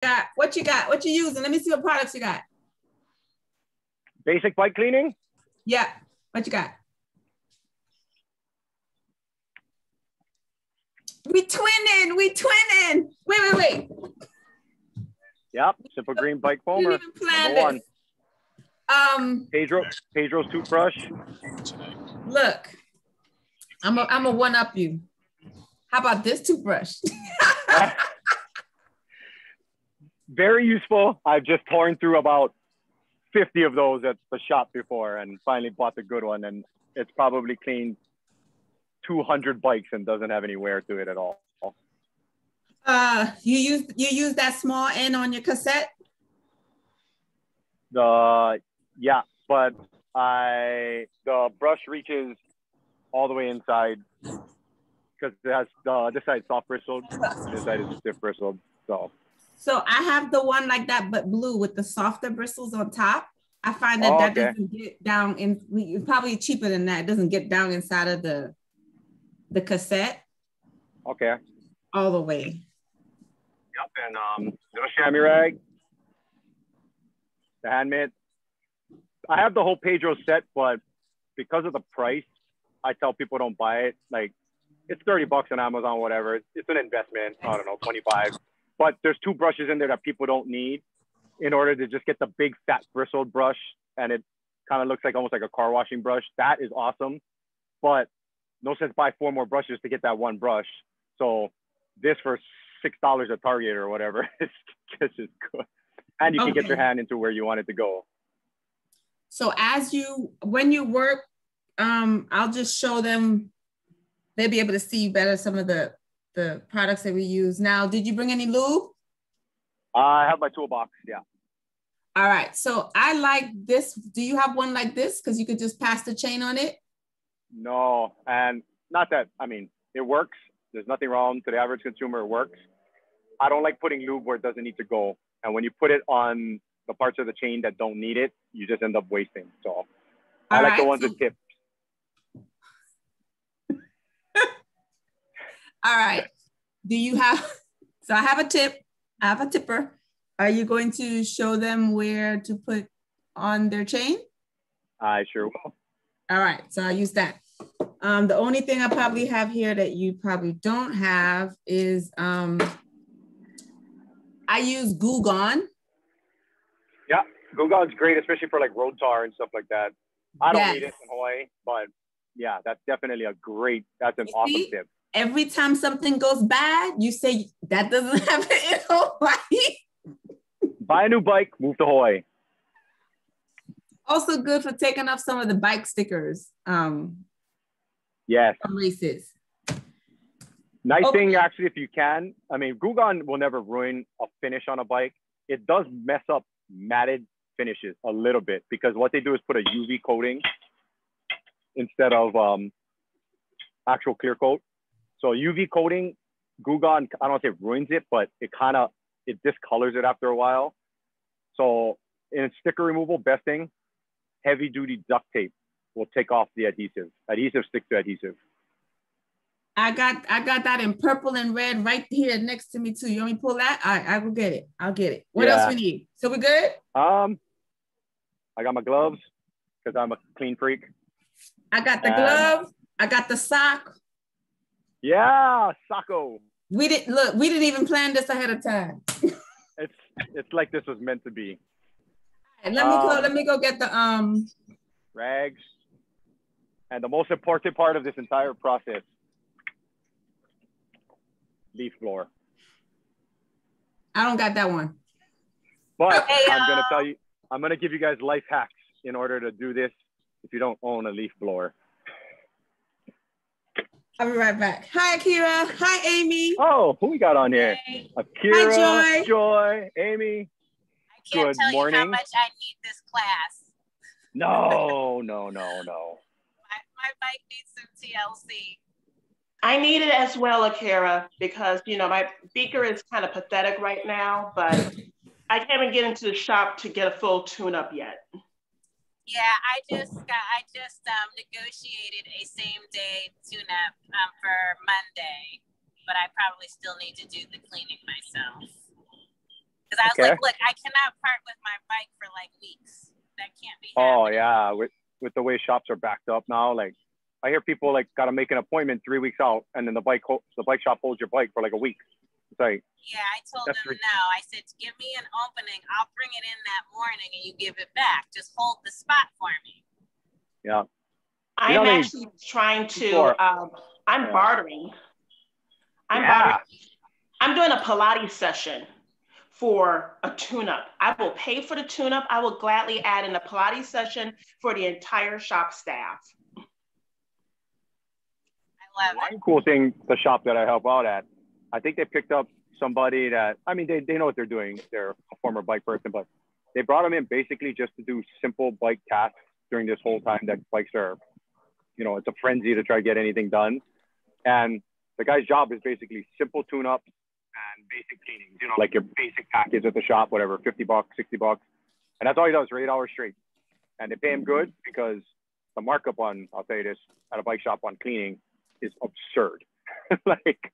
got? What you got? What you using? Let me see what products you got. Basic bike cleaning? Yeah. What you got? We twinning. We twinning. Wait, wait, wait. Yep. Simple Green Bike Foamer. Number this. Um, Pedro, Pedro's toothbrush. look, I'm a, I'm a one up you. How about this toothbrush? Very useful. I've just torn through about 50 of those at the shop before and finally bought the good one. And it's probably cleaned 200 bikes and doesn't have any wear to it at all. uh, you use you use that small end on your cassette. The yeah, but I the brush reaches all the way inside because it has uh, this side soft bristled, this side is stiff bristled. So So I have the one like that, but blue with the softer bristles on top. I find that Oh, that okay. doesn't get down in. It's probably cheaper than that. It doesn't get down inside of the the cassette okay. all the way. Yep, and um, little chamois rag, the hand mitt. I have the whole Pedro set, but because of the price, I tell people don't buy it. Like, it's 30 bucks on Amazon, whatever. It's, it's an investment. I don't know, 25. But there's two brushes in there that people don't need in order to just get the big fat bristled brush, and it kind of looks like almost like a car washing brush. That is awesome, but no sense buy four more brushes to get that one brush. So this for six dollars at Target or whatever is just as good, and you can get your hand into where you want it to go. So as you when you work, um, I'll just show them. They'll be able to see better some of the the products that we use. Now, did you bring any lube? Uh, I have my toolbox. Yeah. All right. So I like this. Do you have one like this? Because you could just pass the chain on it. No, and not that I mean it works. There's nothing wrong to the average consumer. It works. I don't like putting lube where it doesn't need to go, and when you put it on the parts of the chain that don't need it, you just end up wasting. So I All like the ones so- that tip. All right. Do you have, so I have a tip, I have a tipper. Are you going to show them where to put on their chain? I sure will. All right, so I use that. Um, the only thing I probably have here that you probably don't have is um, I use Goo Gone. Yeah, Goo Gone's great, especially for like road tar and stuff like that. I don't need Yes. it in Hawaii, but yeah, that's definitely a great. That's an You awesome see? tip. Every time something goes bad, you say that doesn't happen in Hawaii. Buy a new bike, move to Hawaii. Also good for taking off some of the bike stickers um, Yes. from races. Nice Okay. thing, actually, if you can. I mean, Goo Gone will never ruin a finish on a bike. It does mess up matted finishes a little bit because what they do is put a UV coating instead of um, actual clear coat. So UV coating, Goo Gone, I don't say ruins it, but it kind of it discolors it after a while. So in sticker removal, best thing, heavy duty duct tape will take off the adhesive. Adhesive sticks to adhesive. I got I got that in purple and red right here next to me too. You want me to pull that? All right, I will get it. I'll get it. What Yeah. else we need? So we good? Um, I got my gloves because I'm a clean freak. I got the Um, glove. I got the sock. Yeah, Sako. We didn't look. We didn't even plan this ahead of time. It's it's like this was meant to be. And let me go. Um, Let me go get the um. Rags. And the most important part of this entire process, leaf blower. I don't got that one. But Hey, I'm gonna tell you, I'm gonna give you guys life hacks in order to do this if you don't own a leaf blower. I'll be right back. Hi, Akira. Hi, Amy. Oh, who we got on here? Hey, Akira, Joy. Joy, Amy. I can't Good tell you morning. how much I need this class. No, no, no, no. My, my bike needs some TLC. I need it as well, Akira, because you know my beaker is kind of pathetic right now, but I can't even get into the shop to get a full tune-up yet. Yeah, I just got I just um, negotiated a same day tune up um, for Monday, but I probably still need to do the cleaning myself. Because I was Okay. like, look, I cannot part with my bike for like weeks. That can't be. Oh happening. yeah, with with the way shops are backed up now, like I hear people like got to make an appointment three weeks out, and then the bike ho- the bike shop holds your bike for like a week. It's like Yeah, I told That's them no. I said, give me an opening. I'll bring it in that morning, and you give it back. Just hold the spot for me. yeah, I'm You know, they- actually trying to, um, I'm Yeah. bartering. I'm Yeah. bartering. I'm doing a Pilates session for a tune-up. I will pay for the tune-up. I will gladly add in a Pilates session for the entire shop staff. I love it. one cool thing the shop that I help out at, I think they picked up somebody that I mean they they know what they're doing. They're a former bike person, but they brought them in basically just to do simple bike tasks during this whole time that bikes are, you know, it's a frenzy to try to get anything done. And the guy's job is basically simple tune-ups and basic cleanings, you know, like your basic package at the shop, whatever, 50 bucks, 60 bucks. And that's all he does for eight hours straight. And they pay him good because the markup on, I'll tell you this, at a bike shop on cleaning is absurd. like,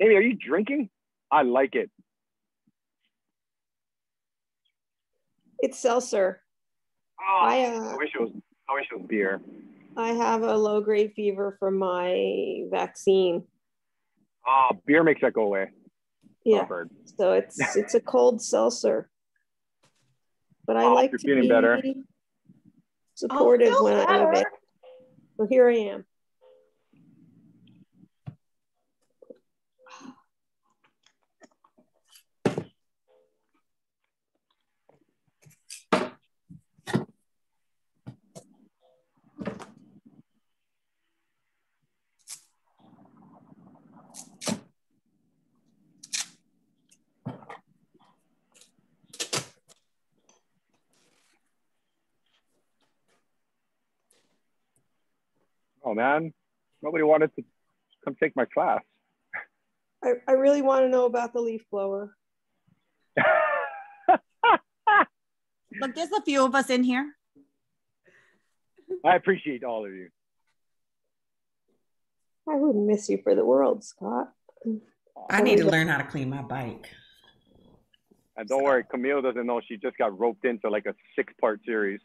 Amy, are you drinking? I like it. It's seltzer. Oh, I, I uh, wish it was. I wish it was beer. I have a low grade fever from my vaccine. Oh, beer makes that go away. Yeah, I've so it's it's a cold seltzer. But I Oh, like you're to feeling be better. supportive feel when I'm better. available. So here I am. Oh man, nobody wanted to come take my class. I, I really want to know about the leaf blower. Look, there's a few of us in here. I appreciate all of you. I wouldn't miss you for the world, Scott. I need to learn how to clean my bike. And don't worry, Camille doesn't know she just got roped into like a six-part series.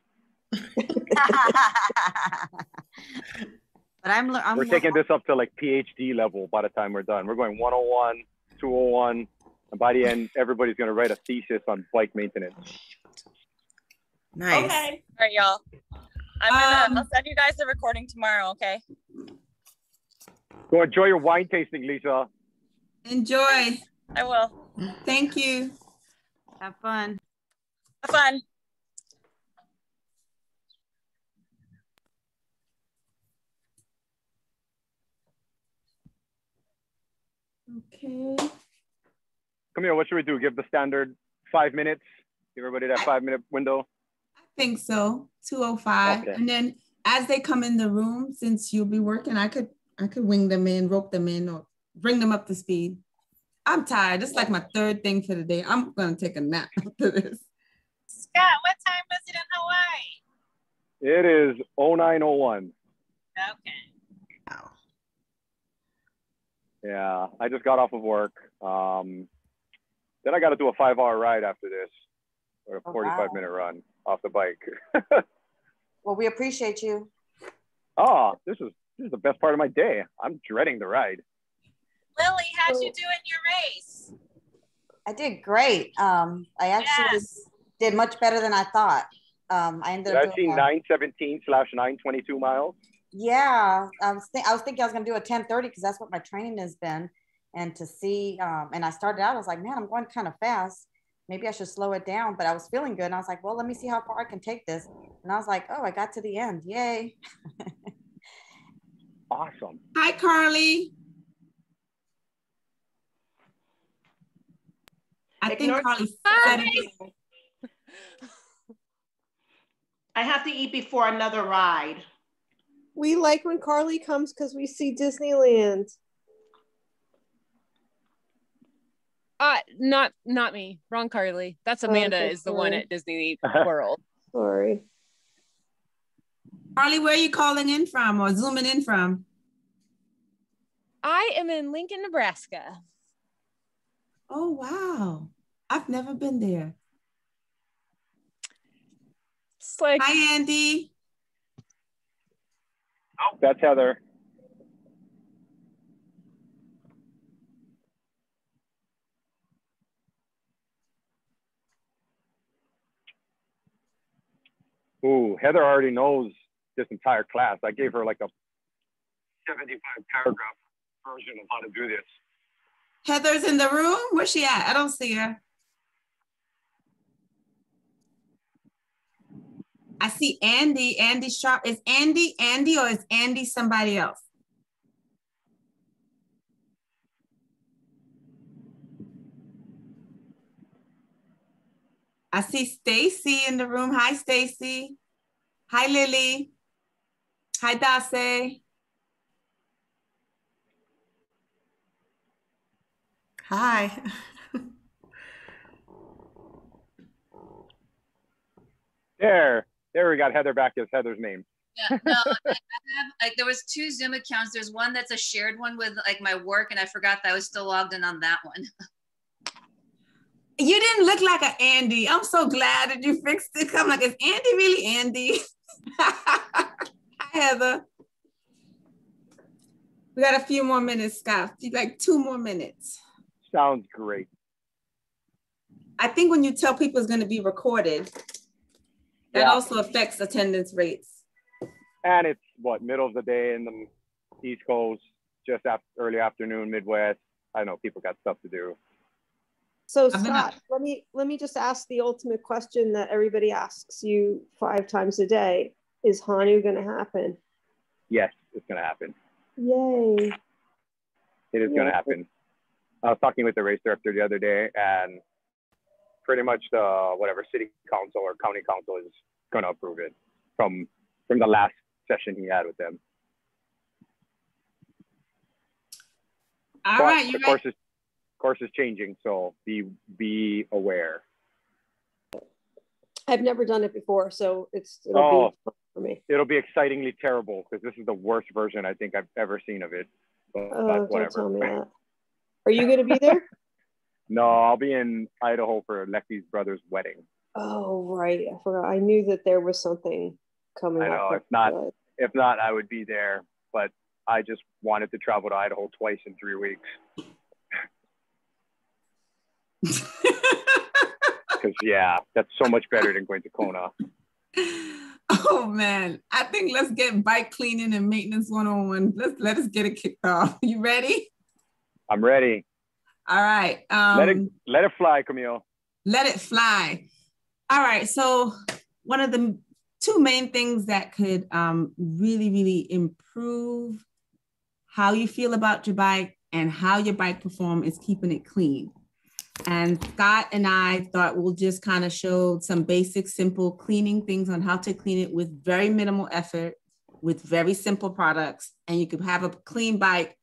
but I'm, le- I'm we're taking this up to like PhD level by the time we're done. We're going 101, 201, and by the end, everybody's gonna write a thesis on bike maintenance. Nice. Okay. All right, y'all. I'm gonna Um, I'll send you guys the recording tomorrow, okay? Go enjoy your wine tasting, Lisa. Enjoy. I will. Thank you. have fun. Have fun. Okay. Come here. what should we do? Give the standard five minutes. Give everybody that five-minute window. I think so. 205. Okay. And then as they come in the room, since you'll be working, I could I could wing them in, rope them in, or bring them up to speed. I'm tired. It's like my third thing for the day. I'm gonna take a nap after this. Scott, what time was it in Hawaii? It is 0901. Okay. Wow. Yeah, I just got off of work. Um, then I got to do a five-hour ride after this, or a Oh, 45-minute run off the bike. Well, we appreciate you. oh, this is this is the best part of my day. I'm dreading the ride. Lily, how'd you do in your race? I did great. Um, I actually Yes. did much better than I thought. Um, I ended Did up I see doing 917 slash 922 miles? Yeah, I was, think I was thinking I was gonna do a 1030 because that's what my training has been. And to see, um, and I started out, I was like, man, I'm going kind of fast. Maybe I should slow it down. But I was feeling good. And I was like, well, let me see how far I can take this. And I was like, oh, I got to the end. Yay. Awesome. Hi, Carly. I Ignore- think Carly Hi. said. I have to eat before another ride. We like when Carly comes because we see Disneyland. Uh not not me. Wrong Carly. That's Amanda okay, is the one at Disney World. Sorry. Carly, where are you calling in from or zooming in from? I am in Lincoln, Nebraska. Oh wow. I've never been there. It's like Hi Andy. Oh, that's Heather. Ooh, Heather already knows this entire class. I gave her like a 75 paragraph version of how to do this. Heather's in the room. Where's she at? I don't see her. I see Andy. Andy Sharp. Is Andy Andy or is Andy somebody else? I see Stacy in the room. Hi, Stacy. Hi, Lily. Hi, Dase. Hi. There, there we got Heather back as Heather's name. Yeah, no, I I have, like there was two Zoom accounts. There's one that's a shared one with like my work, and I forgot that I was still logged in on that one. You didn't look like an Andy. I'm so glad that you fixed it. I'm like, is Andy really Andy? Hi, Heather. We got a few more minutes, Scott. You like two more minutes. Sounds great. I think when you tell people it's going to be recorded, that Yeah. also affects attendance rates. And it's what middle of the day in the East Coast, just after early afternoon, Midwest. I know people got stuff to do. So been Scott, let me let me just ask the ultimate question that everybody asks you five times a day: Is Honu going to happen? Yes, it's gonna happen. Yay! It is gonna happen. I was talking with the race director the other day, and pretty much the whatever city council or county council is gonna approve it from from the last session he had with them. All but right, the you ready? course is course is changing, so be be aware. I've never done it before, so it's it'll Oh. be fun for me. It'll be excitingly terrible because this is the worst version I think I've ever seen of it. But, Oh, but don't whatever. tell me that. Are you going to be there? No, I'll be in Idaho for Lecky's brother's wedding. oh, right. I forgot. I knew that there was something coming I up. know, but- if not- but- If not, I would be there. But I just wanted to travel to Idaho twice in three weeks because yeah, that's so much better than going to Kona. Oh man, I think let's get bike cleaning and maintenance one on one. Let's let us get it kicked off. You ready? I'm ready. All right. Um, let it let it fly, Camille. let it fly. All right. So one of the two main things that could um, really, really improve how you feel about your bike and how your bike perform is keeping it clean. And Scott and I thought we'll just kind of show some basic, simple cleaning things on how to clean it with very minimal effort, with very simple products, and you could have a clean bike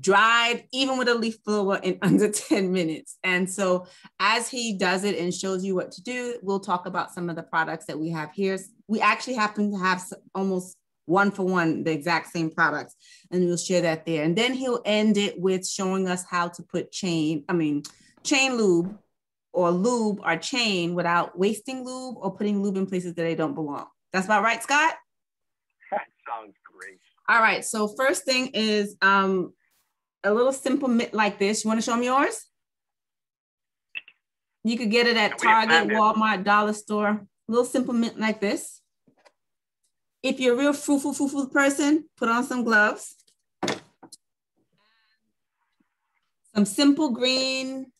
dried even with a leaf blower in under 10 minutes. And so as he does it and shows you what to do, we'll talk about some of the products that we have here. We actually happen to have almost one for one, the exact same products, and we'll share that there. And then he'll end it with showing us how to put chain, I mean, chain lube or lube or chain without wasting lube or putting lube in places that they don't belong. That's about right, Scott? That sounds great. All right. So first thing is um, a little simple mitt like this. You want to show them yours? You could get it at Target. Walmart, Dollar Store. A little simple mitt like this. If you're a real foo foo foo foo person, put on some gloves. Some simple green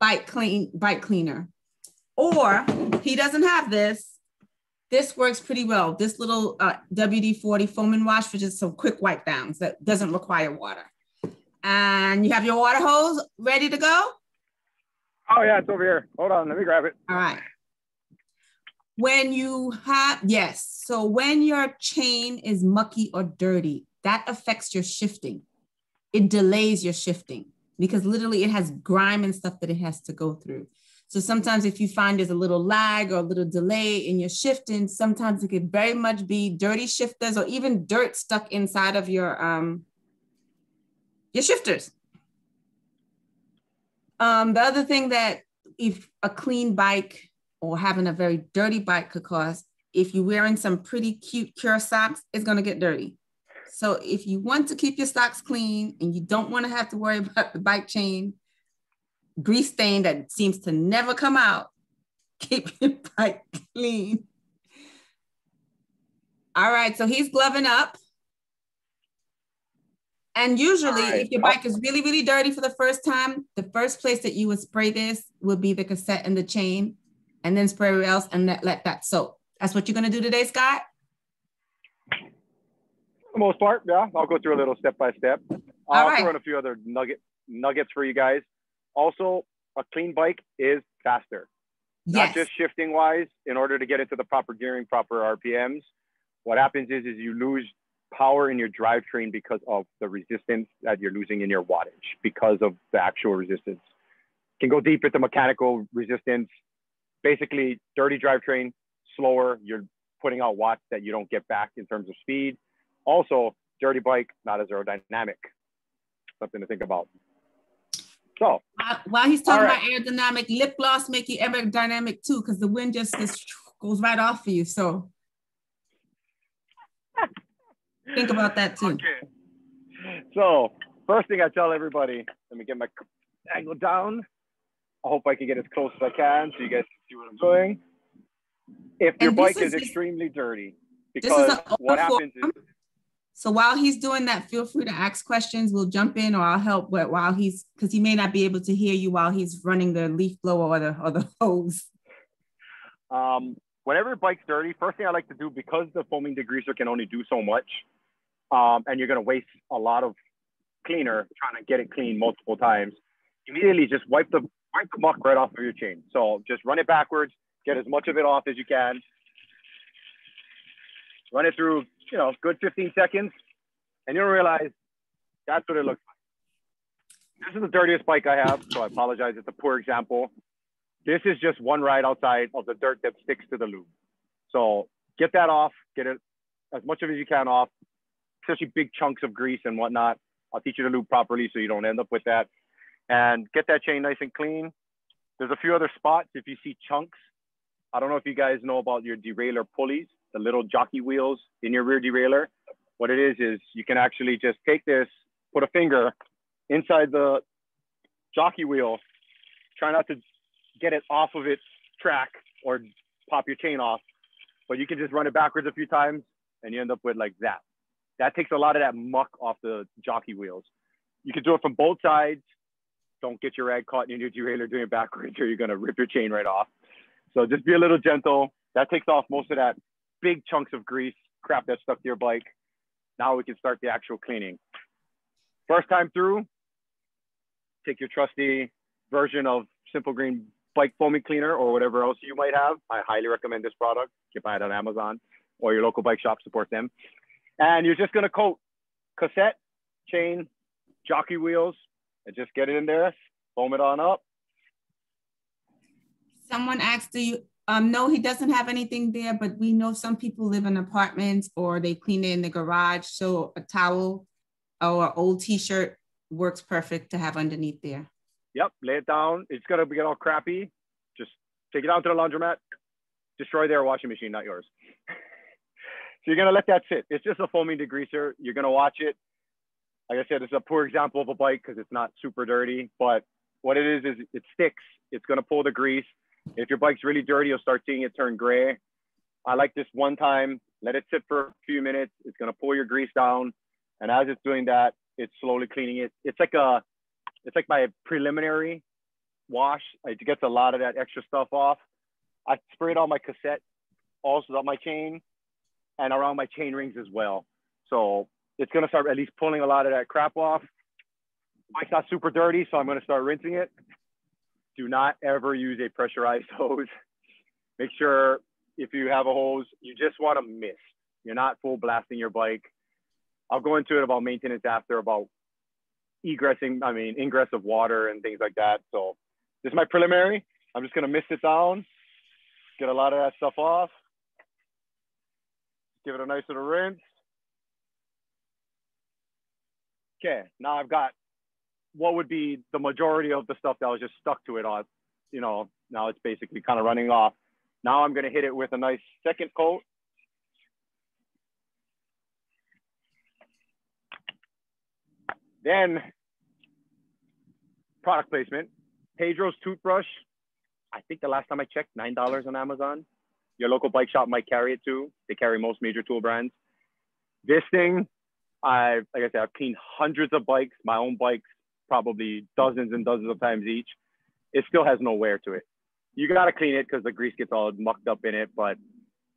bike clean bike cleaner. Or he doesn't have this. This works pretty well. This little uh, WD-40 foam and wash for just some quick wipe downs that doesn't require water. And you have your water hose ready to go? Oh yeah, it's over here. Hold on, let me grab it. All right. When you have, yes. So when your chain is mucky or dirty, that affects your shifting. It delays your shifting because literally it has grime and stuff that it has to go through. So sometimes if you find there's a little lag or a little delay in your shifting, sometimes it could very much be dirty shifters or even dirt stuck inside of your um your shifters. Um, the other thing that if a clean bike or having a very dirty bike could cause, if you're wearing some pretty cute Cure socks, it's gonna get dirty. So if you want to keep your socks clean and you don't want to have to worry about the bike chain grease stain that seems to never come out, keep your bike clean. All right, so he's gloving up. And usually, All right. if your bike is really, really dirty for the first time, the first place that you would spray this would be the cassette and the chain, and then spray everywhere else and let, let that soak. That's what you're gonna do today, Scott? For the most part, yeah. I'll go through a little step by step. All I'll right. throw in a few other nugget nuggets for you guys. Also, a clean bike is faster. yes. Not just shifting wise, in order to get into the proper gearing, proper RPMs. What happens is, is you lose power in your drivetrain because of the resistance that you're losing in your wattage because of the actual resistance. Can go deep into mechanical resistance. Basically, dirty drivetrain, slower. You're putting out watts that you don't get back in terms of speed. Also, dirty bike, not as aerodynamic. Something to think about. So, Uh, While he's talking All about aerodynamic, lip gloss make you aerodynamic too, because the wind just gets, goes right off of you. So think about that too. So, first thing I tell everybody, let me get my angle down. I hope I can get as close as I can so you guys can see what I'm doing. If your bike is, is- extremely dirty, because what happens is, So while he's doing that, feel free to ask questions. We'll jump in or I'll help but while he's because he may not be able to hear you while he's running the leaf blower or the or the hose. um, whenever your bike's dirty, first thing I like to do, because the foaming degreaser can only do so much, um, and you're going to waste a lot of cleaner trying to get it clean multiple times, immediately just wipe the wipe the muck right off of your chain. So just run it backwards, get as much of it off as you can. Run it through, you know, good 15 seconds, and you'll realize that's what it looks like. This is the dirtiest bike I have, so I apologize. It's a poor example. This is just one ride outside of the dirt that sticks to the lube. So get that off, get it as much of it as you can off, especially big chunks of grease and whatnot. I'll teach you to lube properly so you don't end up with that. And get that chain nice and clean. There's a few other spots if you see chunks. I don't know if you guys know about your derailleur pulleys, the little jockey wheels in your rear derailleur. What it is, is you can actually just take this, put a finger inside the jockey wheel, try not to get it off of its track or pop your chain off, but you can just run it backwards a few times and you end up with like that. That takes a lot of that muck off the jockey wheels. You can do it from both sides. Don't get your rag caught in your derailleur doing it backwards or you're gonna rip your chain right off. So just be a little gentle. That takes off most of that big chunks of grease, crap that stuck to your bike. Now we can start the actual cleaning. First time through, take your trusty version of Simple Green bike foaming cleaner or whatever else you might have. I highly recommend this product. You can buy it on Amazon or your local bike shop, support them. And you're just gonna coat cassette, chain, jockey wheels, and just get it in there, foam it on up. Someone asked, do you um no, he doesn't have anything there, but we know some people live in apartments or they clean it in the garage. So a towel or an old t-shirt works perfect to have underneath there. Yep, lay it down. It's gonna get all crappy. Just take it out to the laundromat, destroy their washing machine, not yours. So you're gonna let that sit. It's just a foaming degreaser. You're gonna watch it. Like I said, it's a poor example of a bike because it's not super dirty, but what it is is it sticks. It's gonna pull the grease. If your bike's really dirty, you'll start seeing it turn gray. I like this one time, let it sit for a few minutes. It's gonna pull your grease down. And as it's doing that, it's slowly cleaning it. It's like a, it's like my preliminary wash. It gets a lot of that extra stuff off. I spray it on my cassette, also on my chain, and around my chain rings as well. So it's gonna start at least pulling a lot of that crap off. Bike's not super dirty, so I'm gonna start rinsing it. Do not ever use a pressurized hose. Make sure if you have a hose, you just want to mist. You're not full blasting your bike. I'll go into it about maintenance after about egressing, I mean, ingress of water and things like that. So this is my preliminary. I'm just gonna mist it down, get a lot of that stuff off, give it a nice little rinse. Okay, now I've got what would be the majority of the stuff that was just stuck to it on, you know, now it's basically kind of running off. Now I'm gonna hit it with a nice second coat. Then product placement, Pedro's toothbrush. I think the last time I checked, $9 on Amazon. Your local bike shop might carry it too. They carry most major tool brands. This thing, I like I said, I've cleaned hundreds of bikes, my own bikes, probably dozens and dozens of times each. It still has no wear to it. You gotta clean it because the grease gets all mucked up in it. But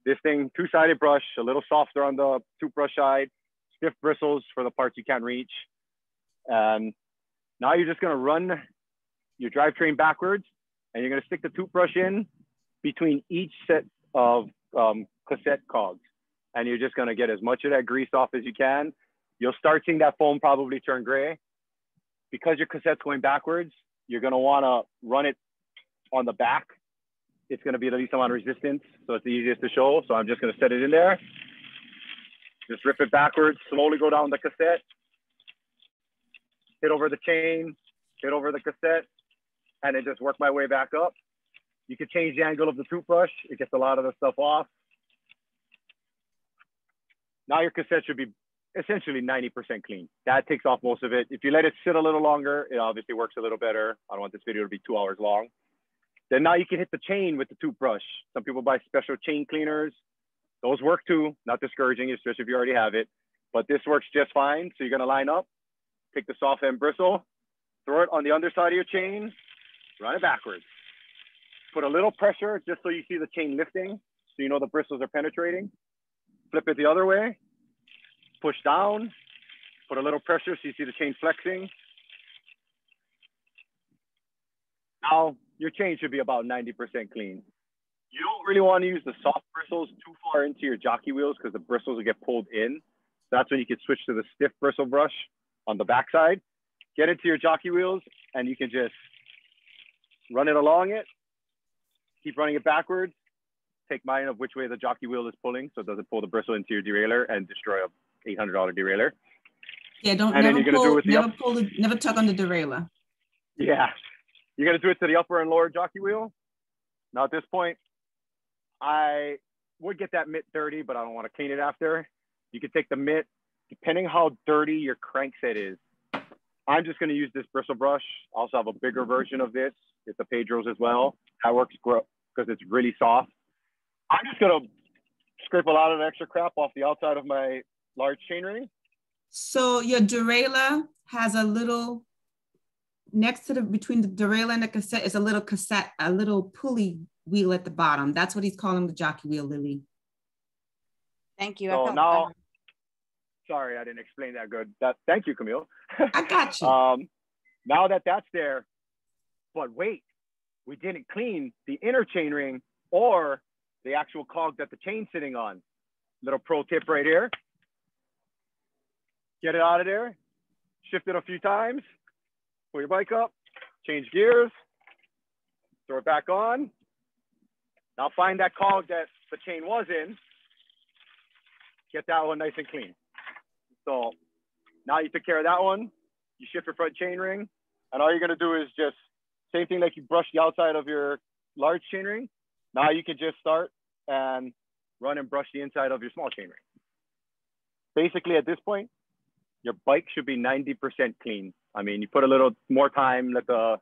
this thing, two-sided brush, a little softer on the toothbrush side, stiff bristles for the parts you can't reach. Um, now you're just gonna run your drivetrain backwards and you're gonna stick the toothbrush in between each set of um, cassette cogs. And you're just gonna get as much of that grease off as you can. You'll start seeing that foam probably turn gray. Because your cassette's going backwards, you're gonna wanna run it on the back. It's gonna be the least amount of resistance, so it's the easiest to show. So I'm just gonna set it in there. Just rip it backwards, slowly go down the cassette, hit over the chain, hit over the cassette, and then just work my way back up. You can change the angle of the toothbrush. It gets a lot of the stuff off. Now your cassette should be essentially 90% clean. That takes off most of it. If you let it sit a little longer, it obviously works a little better. I don't want this video to be two hours long. Then now you can hit the chain with the toothbrush. Some people buy special chain cleaners. Those work too, not discouraging, especially if you already have it. But this works just fine. So you're gonna line up, take the soft end bristle, throw it on the underside of your chain, run it backwards. Put a little pressure just so you see the chain lifting, so you know the bristles are penetrating. Flip it the other way, push down, put a little pressure so you see the chain flexing. Now your chain should be about 90% clean. You don't really want to use the soft bristles too far into your jockey wheels because the bristles will get pulled in. That's when you can switch to the stiff bristle brush on the backside. Get into your jockey wheels and you can just run it along it. Keep running it backwards. Take mind of which way the jockey wheel is pulling so it doesn't pull the bristle into your derailleur and destroy a $800 derailleur. Yeah, don't And then never you're gonna do it pull, with the never pull, the, never tug on the derailleur. Yeah. You're gonna do it to the upper and lower jockey wheel. Now at this point, I would get that mitt dirty, but I don't want to clean it after. You can take the mitt, depending how dirty your crankset is. I'm just gonna use this bristle brush. I also have a bigger version of this. It's a Pedro's as well. That works because it's really soft. I'm just gonna scrape a lot of the extra crap off the outside of my large chain ring. So your derailleur has a little next to the between the derailleur and the cassette is a little cassette, a little pulley wheel at the bottom. That's what he's calling the jockey wheel, Lily. Thank you. I So now, better. sorry, I didn't explain that good. That, thank you, Camille. I got you. Um, now that that's there, but wait, we didn't clean the inner chain ring or the actual cog that the chain's sitting on. Little pro tip right here. Get it out of there, shift it a few times, pull your bike up, change gears, throw it back on. Now find that cog that the chain was in, get that one nice and clean. So now you took care of that one. You shift your front chain ring, and all you're gonna do is just same thing like you brush the outside of your large chainring. Now you can just start and run and brush the inside of your small chainring. Basically, at this point, your bike should be 90% clean. I mean, you put a little more time, let the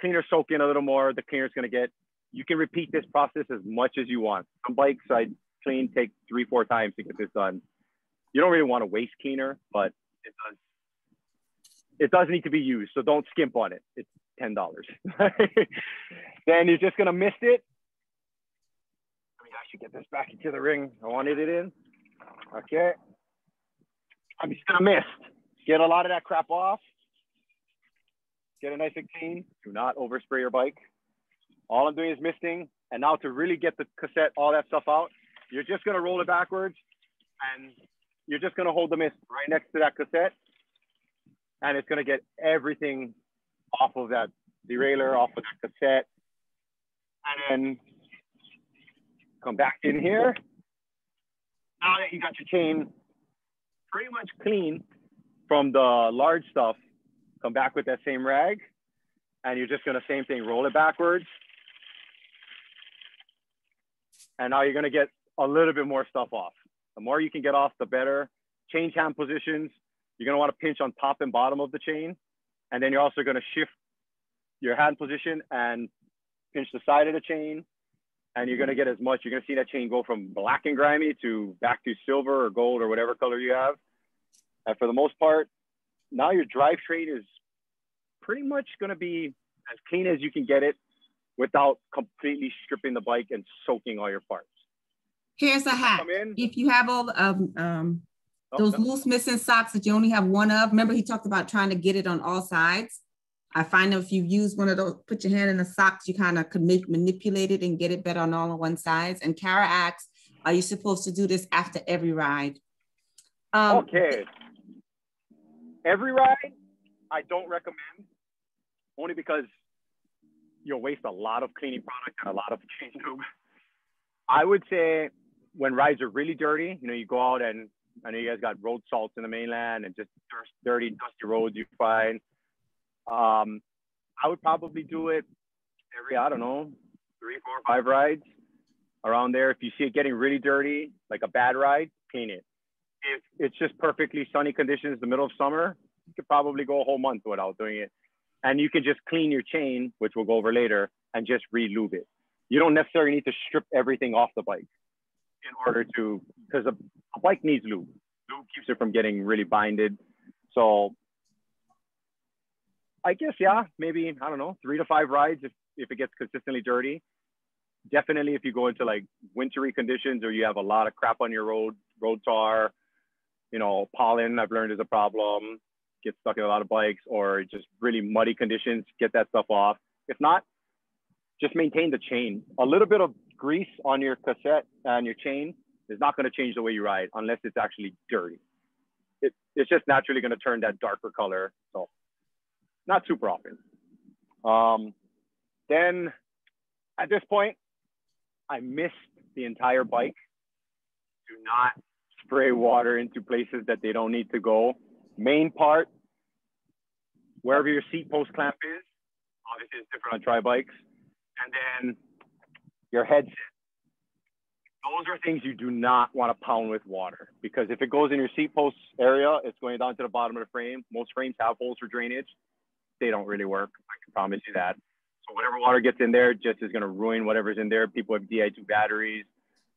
cleaner soak in a little more, the cleaner cleaner's gonna get, you can repeat this process as much as you want. Some bikes I clean take three, four times to get this done. You don't really want to waste cleaner, but it does, it does need to be used. So don't skimp on it. It's $10. then you're just gonna mist it. I mean, I should get this back into the ring. I wanted it in. Okay. I'm just gonna mist. Get a lot of that crap off. Get it nice and clean. Do not overspray your bike. All I'm doing is misting. And now to really get the cassette, all that stuff out, you're just gonna roll it backwards and you're just gonna hold the mist right next to that cassette. And it's gonna get everything off of that derailleur, off of that cassette. And then come back in here. Now that you got your chain pretty much clean from the large stuff, come back with that same rag, and you're just gonna same thing, roll it backwards. And now you're gonna get a little bit more stuff off. The more you can get off, the better. Change hand positions. You're gonna wanna pinch on top and bottom of the chain. And then you're also gonna shift your hand position and pinch the side of the chain. And you're gonna get as much, you're gonna see that chain go from black and grimy to back to silver or gold or whatever color you have. And for the most part, now your drivetrain is pretty much gonna be as clean as you can get it without completely stripping the bike and soaking all your parts. Here's a hack. Come in. If you have all um, um Oh, those loose missing socks that you only have one of, remember he talked about trying to get it on all sides. I find that if you use one of those, put your hand in the socks, you kind of could ma- manipulate it and get it better on all on one sides. And Kara asks, are you supposed to do this after every ride? Um, okay. Every ride, I don't recommend, only because you'll waste a lot of cleaning product and a lot of chain lube. I would say when rides are really dirty, you know, you go out and I know you guys got road salts in the mainland and just dirty, dusty roads you find. Um, I would probably do it every, I don't know, three, four, five rides around there. If you see it getting really dirty, like a bad ride, paint it. If it's just perfectly sunny conditions, the middle of summer, you could probably go a whole month without doing it. And you can just clean your chain, which we'll go over later, and just re-lube it. You don't necessarily need to strip everything off the bike in order to, because a, a bike needs lube. Lube keeps it from getting really binded. So I guess, yeah, maybe, I don't know, three to five rides if, if it gets consistently dirty. Definitely if you go into like wintry conditions or you have a lot of crap on your road, road tar, you know, pollen, I've learned is a problem, get stuck in a lot of bikes or just really muddy conditions, get that stuff off. If not, just maintain the chain. A little bit of grease on your cassette and your chain is not going to change the way you ride unless it's actually dirty. It, it's just naturally going to turn that darker color. So not super often. Um, then at this point, I missed the entire bike. Do not spray water into places that they don't need to go. Main part, wherever your seat post clamp is, obviously it's different on tri bikes. And then your headset. Those are things you do not want to pound with water because if it goes in your seat post area, it's going down to the bottom of the frame. Most frames have holes for drainage. They don't really work. I can promise you that. So whatever water gets in there just is going to ruin whatever's in there. People have Di2 batteries,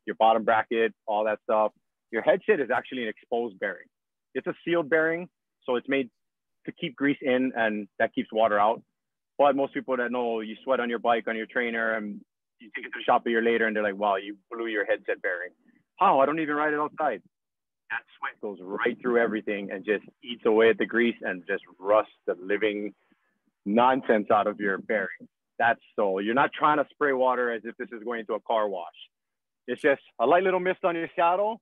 your bottom bracket, all that stuff. Your headset is actually an exposed bearing. It's a sealed bearing, so it's made to keep grease in and that keeps water out. But most people that know you sweat on your bike, on your trainer, and you take it to the shop a year later and they're like, wow, you blew your headset bearing. How? I don't even ride it outside. That sweat goes right through everything and just eats away at the grease and just rusts the living nonsense out of your bearing. That's so you're not trying to spray water as if this is going into a car wash. It's just a light little mist on your saddle.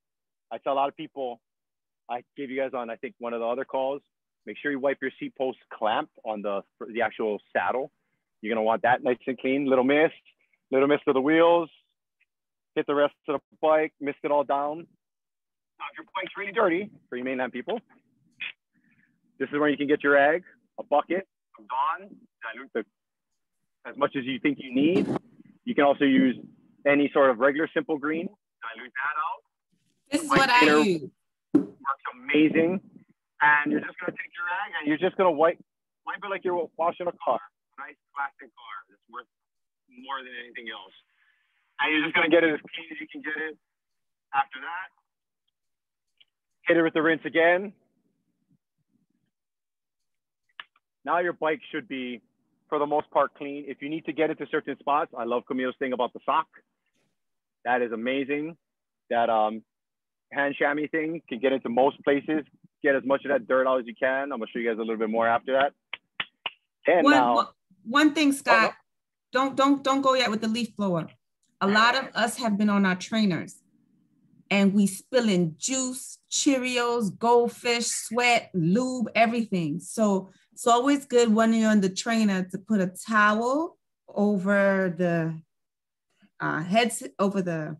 I tell a lot of people, I gave you guys on, I think, one of the other calls. Make sure you wipe your seat post clamp on the the actual saddle. You're gonna want that nice and clean. Little mist, little mist of the wheels. Hit the rest of the bike, mist it all down. Now, if your bike's really dirty for you mainland people, this is where you can get your egg, a bucket of Dawn, dilute the, as much as you think you need. You can also use any sort of regular simple green, dilute that out. This is what I use. Works amazing. And you're just gonna take your egg and you're just gonna wipe wipe it like you're washing a car. Nice plastic car. It's worth more than anything else. And you're just gonna get it as clean as you can get it. After that, hit it with the rinse again. Now your bike should be, for the most part, clean. If you need to get it to certain spots, I love Camille's thing about the sock. That is amazing. That um, hand chamois thing can get into most places. Get as much of that dirt out as you can. I'm gonna show you guys a little bit more after that. And One, now, one- one thing, Scott, don't don't don't go yet with the leaf blower. A lot of us have been on our trainers and we spilling juice, Cheerios, goldfish, sweat, lube, everything. So it's always good when you're on the trainer to put a towel over the uh, heads over the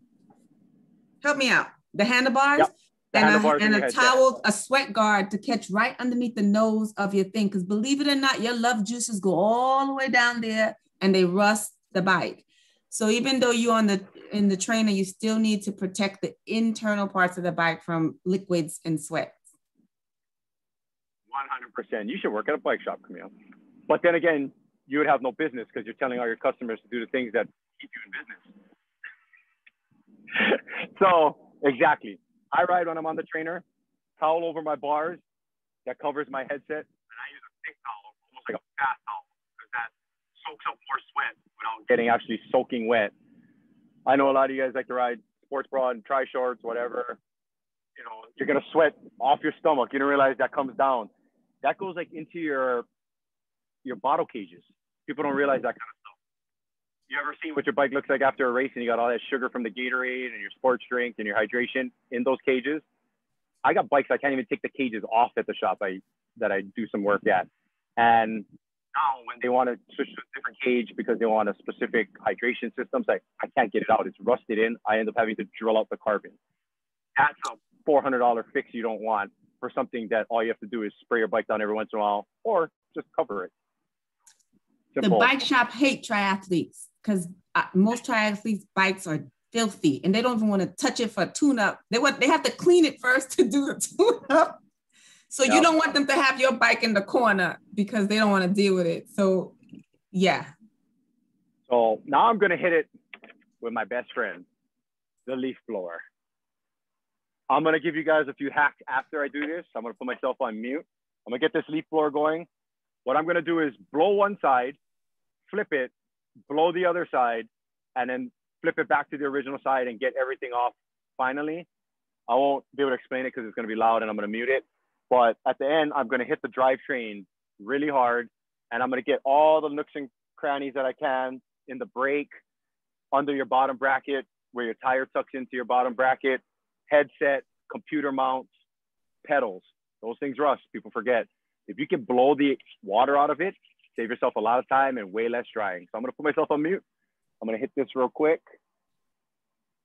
help me out the handlebars. The and handlebars a, and a towel, a sweat guard to catch right underneath the nose of your thing. Because believe it or not, your love juices go all the way down there and they rust the bike. So even though you're on the in the trainer, you still need to protect the internal parts of the bike from liquids and sweat. 100%. You should work at a bike shop, Camille. But then again, you would have no business because you're telling all your customers to do the things that keep you in business. so, exactly. I ride when I'm on the trainer, towel over my bars that covers my headset, and I use a thick towel, almost like a fast towel, soaks up more sweat without getting actually soaking wet. I know a lot of you guys like to ride sports bra and tri shorts, whatever. You know, you're gonna sweat off your stomach. You don't realize that comes down. That goes like into your your bottle cages. People don't realize that kind of stuff. You ever seen what your bike looks like after a race and you got all that sugar from the Gatorade and your sports drink and your hydration in those cages? I got bikes I can't even take the cages off at the shop I that I do some work at. And now when they want to switch to a different cage because they want a specific hydration system, it's like I can't get it out. It's rusted in. I end up having to drill out the carbon. That's a four hundred dollar fix you don't want for something that all you have to do is spray your bike down every once in a while or just cover it. Simple. The bike shop hate triathletes because uh, most triathletes' bikes are filthy and they don't even want to touch it for a tune-up. They want they have to clean it first to do the tune-up. So you don't want them to have your bike in the corner because they don't want to deal with it. So yeah. So now I'm gonna hit it with my best friend, the leaf blower. I'm gonna give you guys a few hacks after I do this. I'm gonna put myself on mute. I'm gonna get this leaf blower going. What I'm gonna do is blow one side, flip it, blow the other side, and then flip it back to the original side and get everything off finally. I won't be able to explain it because it's gonna be loud and I'm gonna mute it. But at the end, I'm gonna hit the drivetrain really hard and I'm gonna get all the nooks and crannies that I can in the brake, under your bottom bracket, where your tire tucks into your bottom bracket, headset, computer mounts, pedals. Those things rust, people forget. If you can blow the water out of it, save yourself a lot of time and way less drying. So I'm gonna put myself on mute. I'm gonna hit this real quick.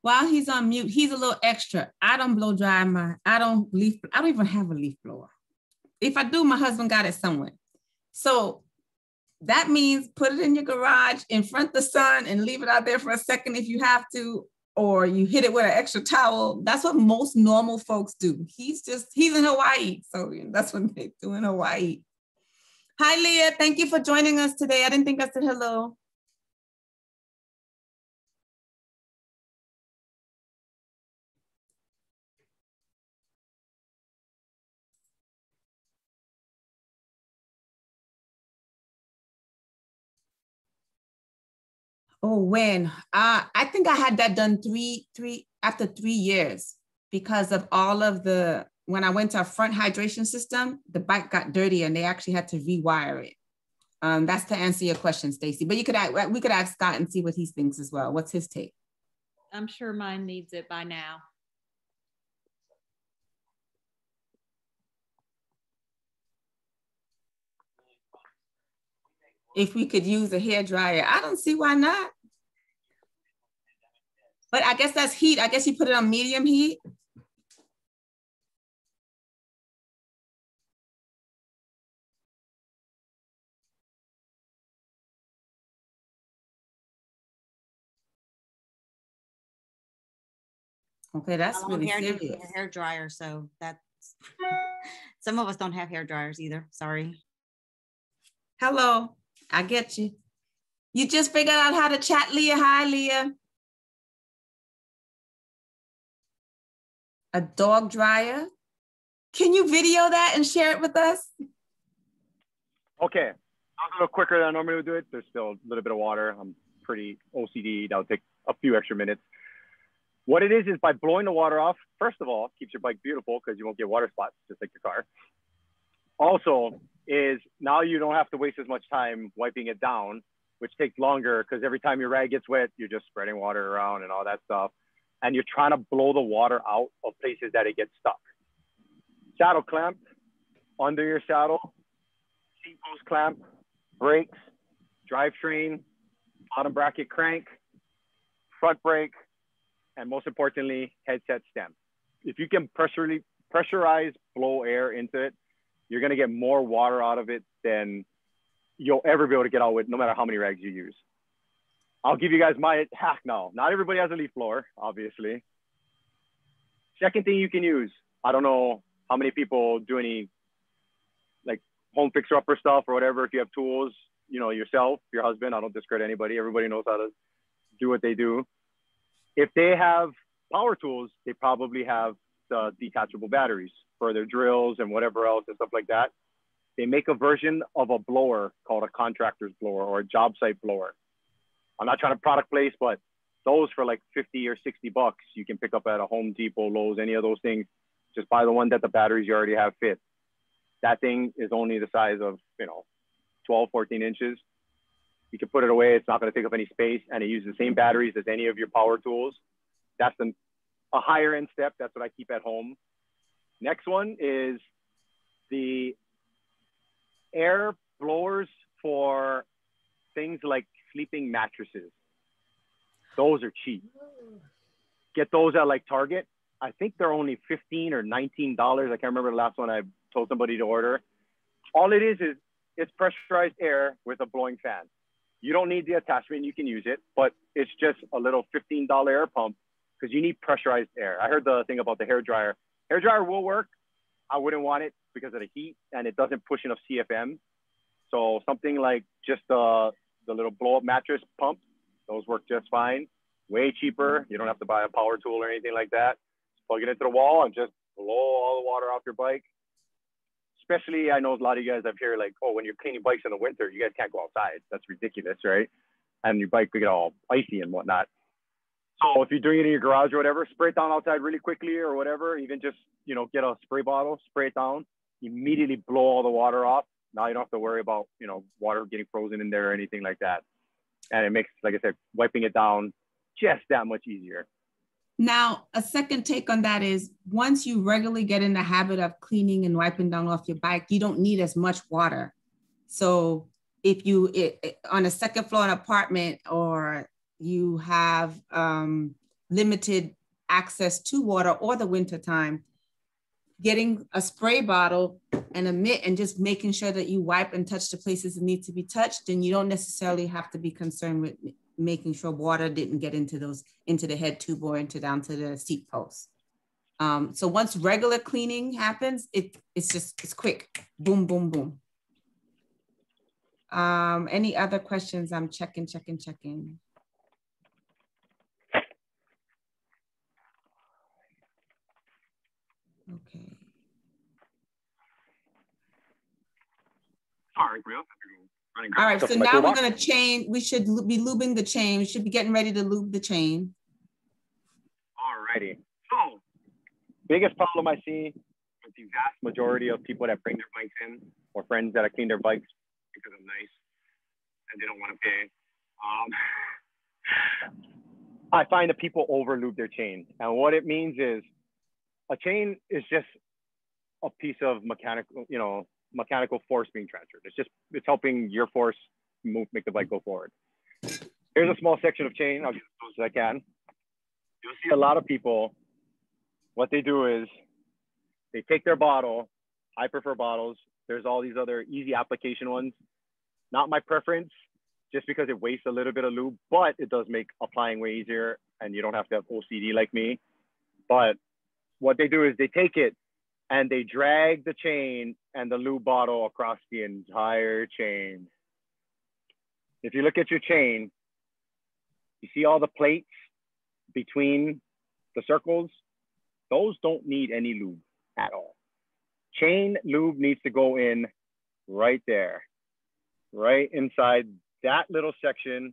While he's on mute, he's a little extra. I don't blow dry my, I don't leaf, I don't even have a leaf blower. If I do, my husband got it somewhere. So that means put it in your garage in front of the sun and leave it out there for a second if you have to, or you hit it with an extra towel. That's what most normal folks do. He's just, he's in Hawaii. So that's what they do in Hawaii. Hi, Leah. Thank you for joining us today. I didn't think I said hello. Oh, when? Uh, I think I had that done three, three after three years because of all of the when I went to a front hydration system, the bike got dirty and they actually had to rewire it. Um, that's to answer your question, Stacy. But you could we could ask Scott and see what he thinks as well. What's his take? I'm sure mine needs it by now. If we could use a hair dryer, I don't see why not. But I guess that's heat. I guess you put it on medium heat. Okay, that's really hair serious. hair dryer, so that's some of us don't have hair dryers either. Sorry. Hello, I get you. You just figured out how to chat, Leah. Hi, Leah. A dog dryer. Can you video that and share it with us? Okay, I was a little quicker than I normally would do it. There's still a little bit of water. I'm pretty OCD. That'll take a few extra minutes. What it is is by blowing the water off, first of all, keeps your bike beautiful because you won't get water spots just like your car. Also, is now you don't have to waste as much time wiping it down, which takes longer because every time your rag gets wet, you're just spreading water around and all that stuff. And you're trying to blow the water out of places that it gets stuck. Saddle clamp under your saddle, seat post clamp, brakes, drivetrain, bottom bracket crank, front brake, and most importantly, headset stem. if you can pressurize blow air into it, you're gonna get more water out of it than you'll ever be able to get out with, no matter how many rags you use. I'll give you guys my hack now. Not everybody has a leaf blower, obviously. Second thing you can use, I don't know how many people do any like home fixer upper stuff or whatever. If you have tools, you know, yourself, your husband, I don't discredit anybody. Everybody knows how to do what they do. If they have power tools, they probably have the detachable batteries for their drills and whatever else and stuff like that. They make a version of a blower called a contractor's blower or a job site blower. I'm not trying to product place, but those for like 50 or 60 bucks, you can pick up at a Home Depot, Lowe's, any of those things. Just buy the one that the batteries you already have fit. That thing is only the size of, you know, 12, 14 inches. You can put it away. It's not going to take up any space and it uses the same batteries as any of your power tools. That's the, a higher end step. That's what I keep at home. Next one is the air blowers for things like sleeping mattresses. Those are cheap. Get those at like Target. I think they're only 15 or 19 dollars. I can't remember the last one I told somebody to order. All it is is it's pressurized air with a blowing fan. You don't need the attachment, you can use it, but it's just a little $15 air pump because you need pressurized air. I heard the thing about the hair dryer. Hair dryer will work. I wouldn't want it because of the heat and it doesn't push enough CFM. So something like just the, the little blow up mattress pump, those work just fine. Way cheaper. You don't have to buy a power tool or anything like that. Just plug it into the wall and just blow all the water off your bike. Especially, I know a lot of you guys up here like, oh, when you're cleaning bikes in the winter, you guys can't go outside. That's ridiculous, right? And your bike could get all icy and whatnot. So if you're doing it in your garage or whatever, spray it down outside really quickly or whatever. Even just you know get a spray bottle, spray it down, immediately blow all the water off. Now you don't have to worry about you know water getting frozen in there or anything like that. And it makes, like I said, wiping it down just that much easier. Now, a second take on that is once you regularly get in the habit of cleaning and wiping down off your bike, you don't need as much water. So if you it, it, on a second floor apartment or you have um, limited access to water or the winter time, getting a spray bottle and a mitt and just making sure that you wipe and touch the places that need to be touched, then you don't necessarily have to be concerned with making sure water didn't get into those into the head tube or into down to the seat post. Um, so once regular cleaning happens, it it's just it's quick, boom, boom, boom. Um, any other questions? I'm checking, checking, checking. Okay. Sorry, Grill. All right, so now we're gonna chain, we should be lubing the chain. We should be getting ready to lube the chain. Alrighty. So, biggest problem I see with the vast majority of people that bring their bikes in or friends that are clean their bikes because I'm nice and they don't want to pay. Um, I find that people over lube their chain. And what it means is a chain is just a piece of mechanical, you know, mechanical force being transferred. It's just it's helping your force move, make the bike go forward. Here's a small section of chain. I'll get as close as I can. You'll see a lot of people. What they do is they take their bottle. I prefer bottles. There's all these other easy application ones. Not my preference, just because it wastes a little bit of lube, but it does make applying way easier, and you don't have to have OCD like me. But what they do is they take it and they drag the chain and the lube bottle across the entire chain. If you look at your chain, you see all the plates between the circles? Those don't need any lube at all. Chain lube needs to go in right there, right inside that little section.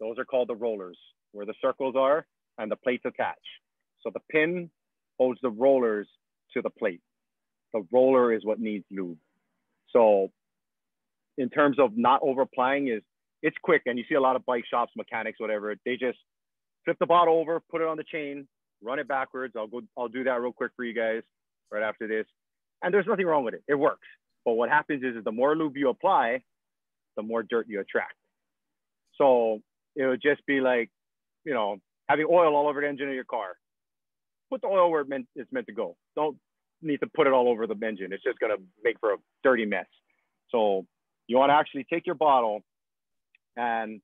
Those are called the rollers, where the circles are and the plates attach. So the pin holds the rollers to the plate. The roller is what needs lube. So in terms of not over applying is it's quick and you see a lot of bike shops, mechanics, whatever, they just flip the bottle over, put it on the chain, run it backwards. I'll go, I'll do that real quick for you guys right after this. And there's nothing wrong with it. It works. But what happens is, is the more lube you apply, the more dirt you attract. So it would just be like, you know, having oil all over the engine of your car put the oil where it meant, it's meant to go. Don't need to put it all over the engine. It's just gonna make for a dirty mess. So you wanna actually take your bottle and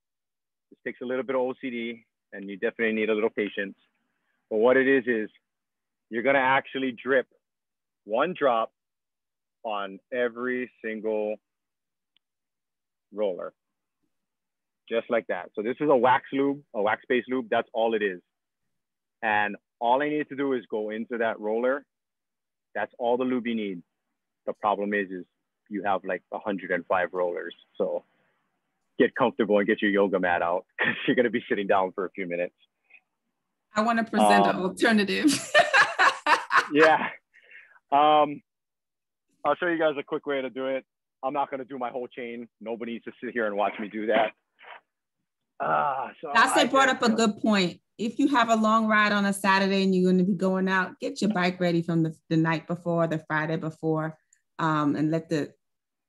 this takes a little bit of OCD and you definitely need a little patience. But what it is, is you're gonna actually drip one drop on every single roller, just like that. So this is a wax lube, a wax based lube. That's all it is. And all I need to do is go into that roller. That's all the lube you need. The problem is, is you have like 105 rollers. So get comfortable and get your yoga mat out because you're going to be sitting down for a few minutes. I want to present Um, an alternative. yeah. Um, I'll show you guys a quick way to do it. I'm not going to do my whole chain. Nobody needs to sit here and watch me do that. Ah, so That's I brought up a good point. If you have a long ride on a Saturday and you're going to be going out, get your bike ready from the, the night before, the Friday before, um, and let the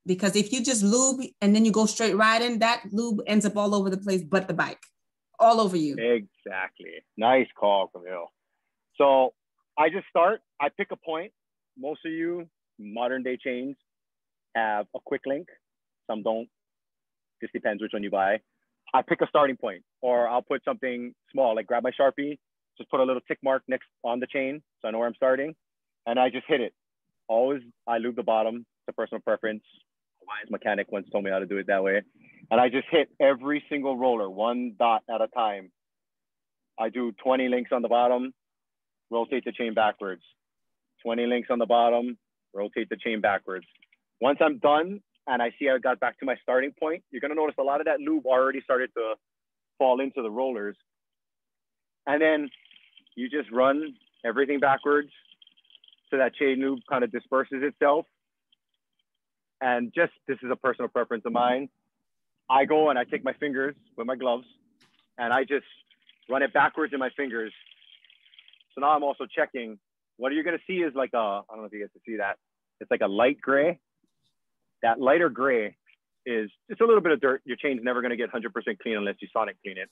because if you just lube and then you go straight riding, that lube ends up all over the place, but the bike, all over you. Exactly. Nice call, Camille. So I just start, I pick a point. Most of you modern day chains have a quick link. Some don't. Just depends which one you buy. I pick a starting point or I'll put something small, like grab my Sharpie, just put a little tick mark next on the chain so I know where I'm starting. And I just hit it. Always I lube the bottom. It's a personal preference. Hawaii's mechanic once told me how to do it that way. And I just hit every single roller, one dot at a time. I do 20 links on the bottom, rotate the chain backwards. 20 links on the bottom, rotate the chain backwards. Once I'm done and I see I got back to my starting point, you're gonna notice a lot of that lube already started to fall into the rollers. And then you just run everything backwards so that chain lube kind of disperses itself. And just, this is a personal preference of mine. I go and I take my fingers with my gloves and I just run it backwards in my fingers. So now I'm also checking. What you're gonna see is like a, I don't know if you get to see that. It's like a light gray. That lighter gray is just a little bit of dirt. Your chain's never gonna get 100% clean unless you sonic clean it.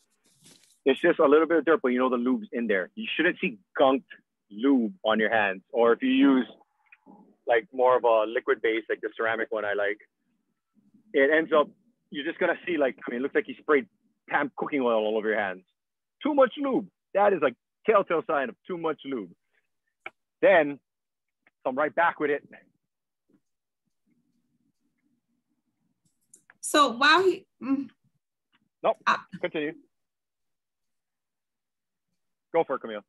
It's just a little bit of dirt, but you know the lube's in there. You shouldn't see gunked lube on your hands. Or if you use like more of a liquid base, like the ceramic one I like, it ends up, you're just gonna see like, I mean, it looks like you sprayed pan cooking oil all over your hands. Too much lube. That is a telltale sign of too much lube. Then come right back with it. So while he, mm, Nope. Continue. Go for it, Camille.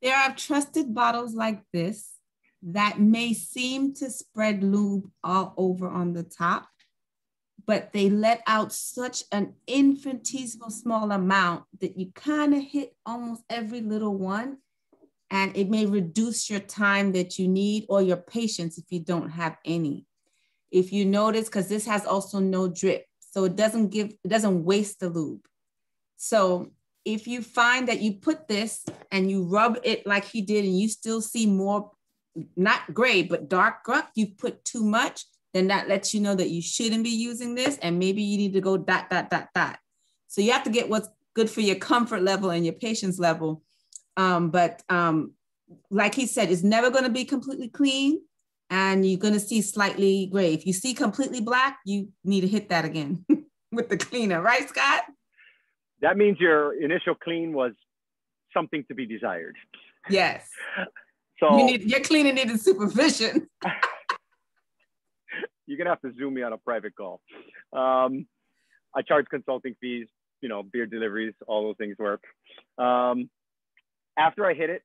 there are trusted bottles like this that may seem to spread lube all over on the top, but they let out such an infinitesimal small amount that you kind of hit almost every little one. And it may reduce your time that you need or your patience if you don't have any. If you notice, because this has also no drip, so it doesn't give, it doesn't waste the lube. So if you find that you put this and you rub it like he did and you still see more, not gray, but dark grunt, you've put too much, then that lets you know that you shouldn't be using this and maybe you need to go dot, dot, dot, dot. So you have to get what's good for your comfort level and your patience level. Um, but um, like he said, it's never going to be completely clean and you're going to see slightly gray. If you see completely black, you need to hit that again with the cleaner, right, Scott? That means your initial clean was something to be desired. Yes. So you need your cleaning needed supervision. you're gonna have to zoom me on a private call. Um, I charge consulting fees, you know, beer deliveries, all those things work. Um, after I hit it,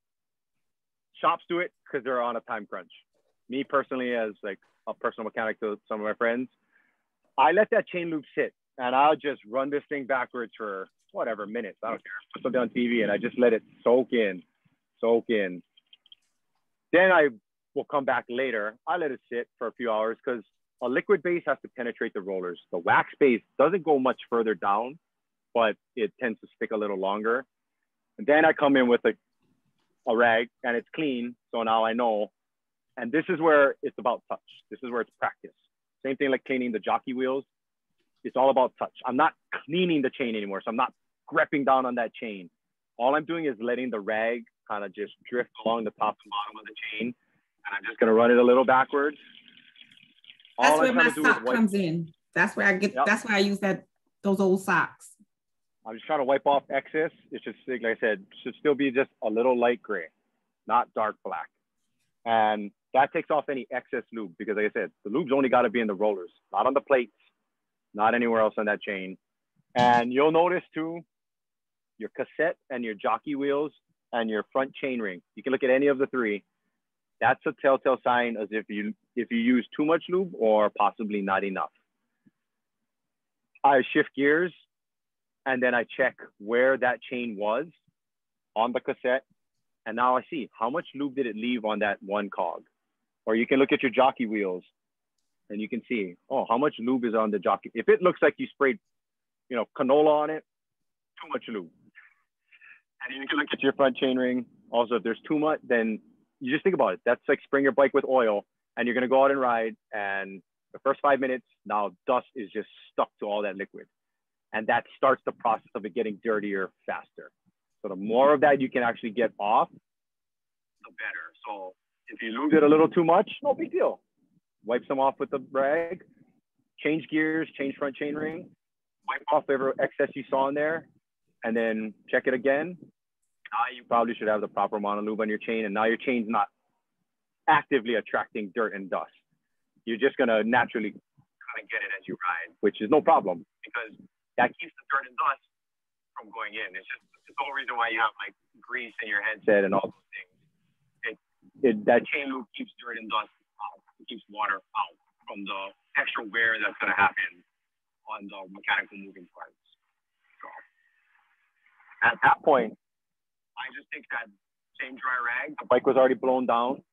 shops do it because they're on a time crunch. Me personally, as like a personal mechanic to some of my friends, I let that chain lube sit and I'll just run this thing backwards for whatever minutes. I don't care. Put something on TV and I just let it soak in, soak in. Then I will come back later. I let it sit for a few hours because a liquid base has to penetrate the rollers. The wax base doesn't go much further down, but it tends to stick a little longer. And then I come in with a, a rag and it's clean. So now I know. And this is where it's about touch. This is where it's practice. Same thing like cleaning the jockey wheels. It's all about touch. I'm not cleaning the chain anymore. So I'm not grepping down on that chain. all I'm doing is letting the rag kind of just drift along the top and bottom of the chain. And I'm just gonna run it a little backwards. That's All where I'm my to do is sock comes in. That's where I get. Yep. That's why I use that those old socks. I'm just trying to wipe off excess. It should, like I said, should still be just a little light gray, not dark black. And that takes off any excess lube because, like I said, the lube's only got to be in the rollers, not on the plates, not anywhere else on that chain. And you'll notice too, your cassette and your jockey wheels and your front chain ring. You can look at any of the three. That's a telltale sign as if you if you use too much lube or possibly not enough. I shift gears and then I check where that chain was on the cassette. And now I see how much lube did it leave on that one cog. Or you can look at your jockey wheels and you can see, oh, how much lube is on the jockey. If it looks like you sprayed, you know, canola on it, too much lube. And you can look at your front chain ring. Also, if there's too much, then you just think about it. That's like spraying your bike with oil and you're gonna go out and ride and the first five minutes, now dust is just stuck to all that liquid and that starts the process of it getting dirtier faster. So the more of that you can actually get off, the better. So if you lose it a little too much, no big deal. Wipe some off with the rag, change gears, change front chain ring, wipe off whatever excess you saw in there, and then check it again. Now you probably should have the proper amount of lube on your chain, and now your chain's not actively attracting dirt and dust. You're just gonna naturally kind of get it as you ride, which is no problem because that keeps the dirt and dust from going in. It's just the whole reason why you have like grease in your headset and all those things. It, that chain lube keeps dirt and dust out. Keeps water out from the extra wear that's gonna happen on the mechanical moving parts. So at that point, I just take that same dry rag. The bike was already blown down.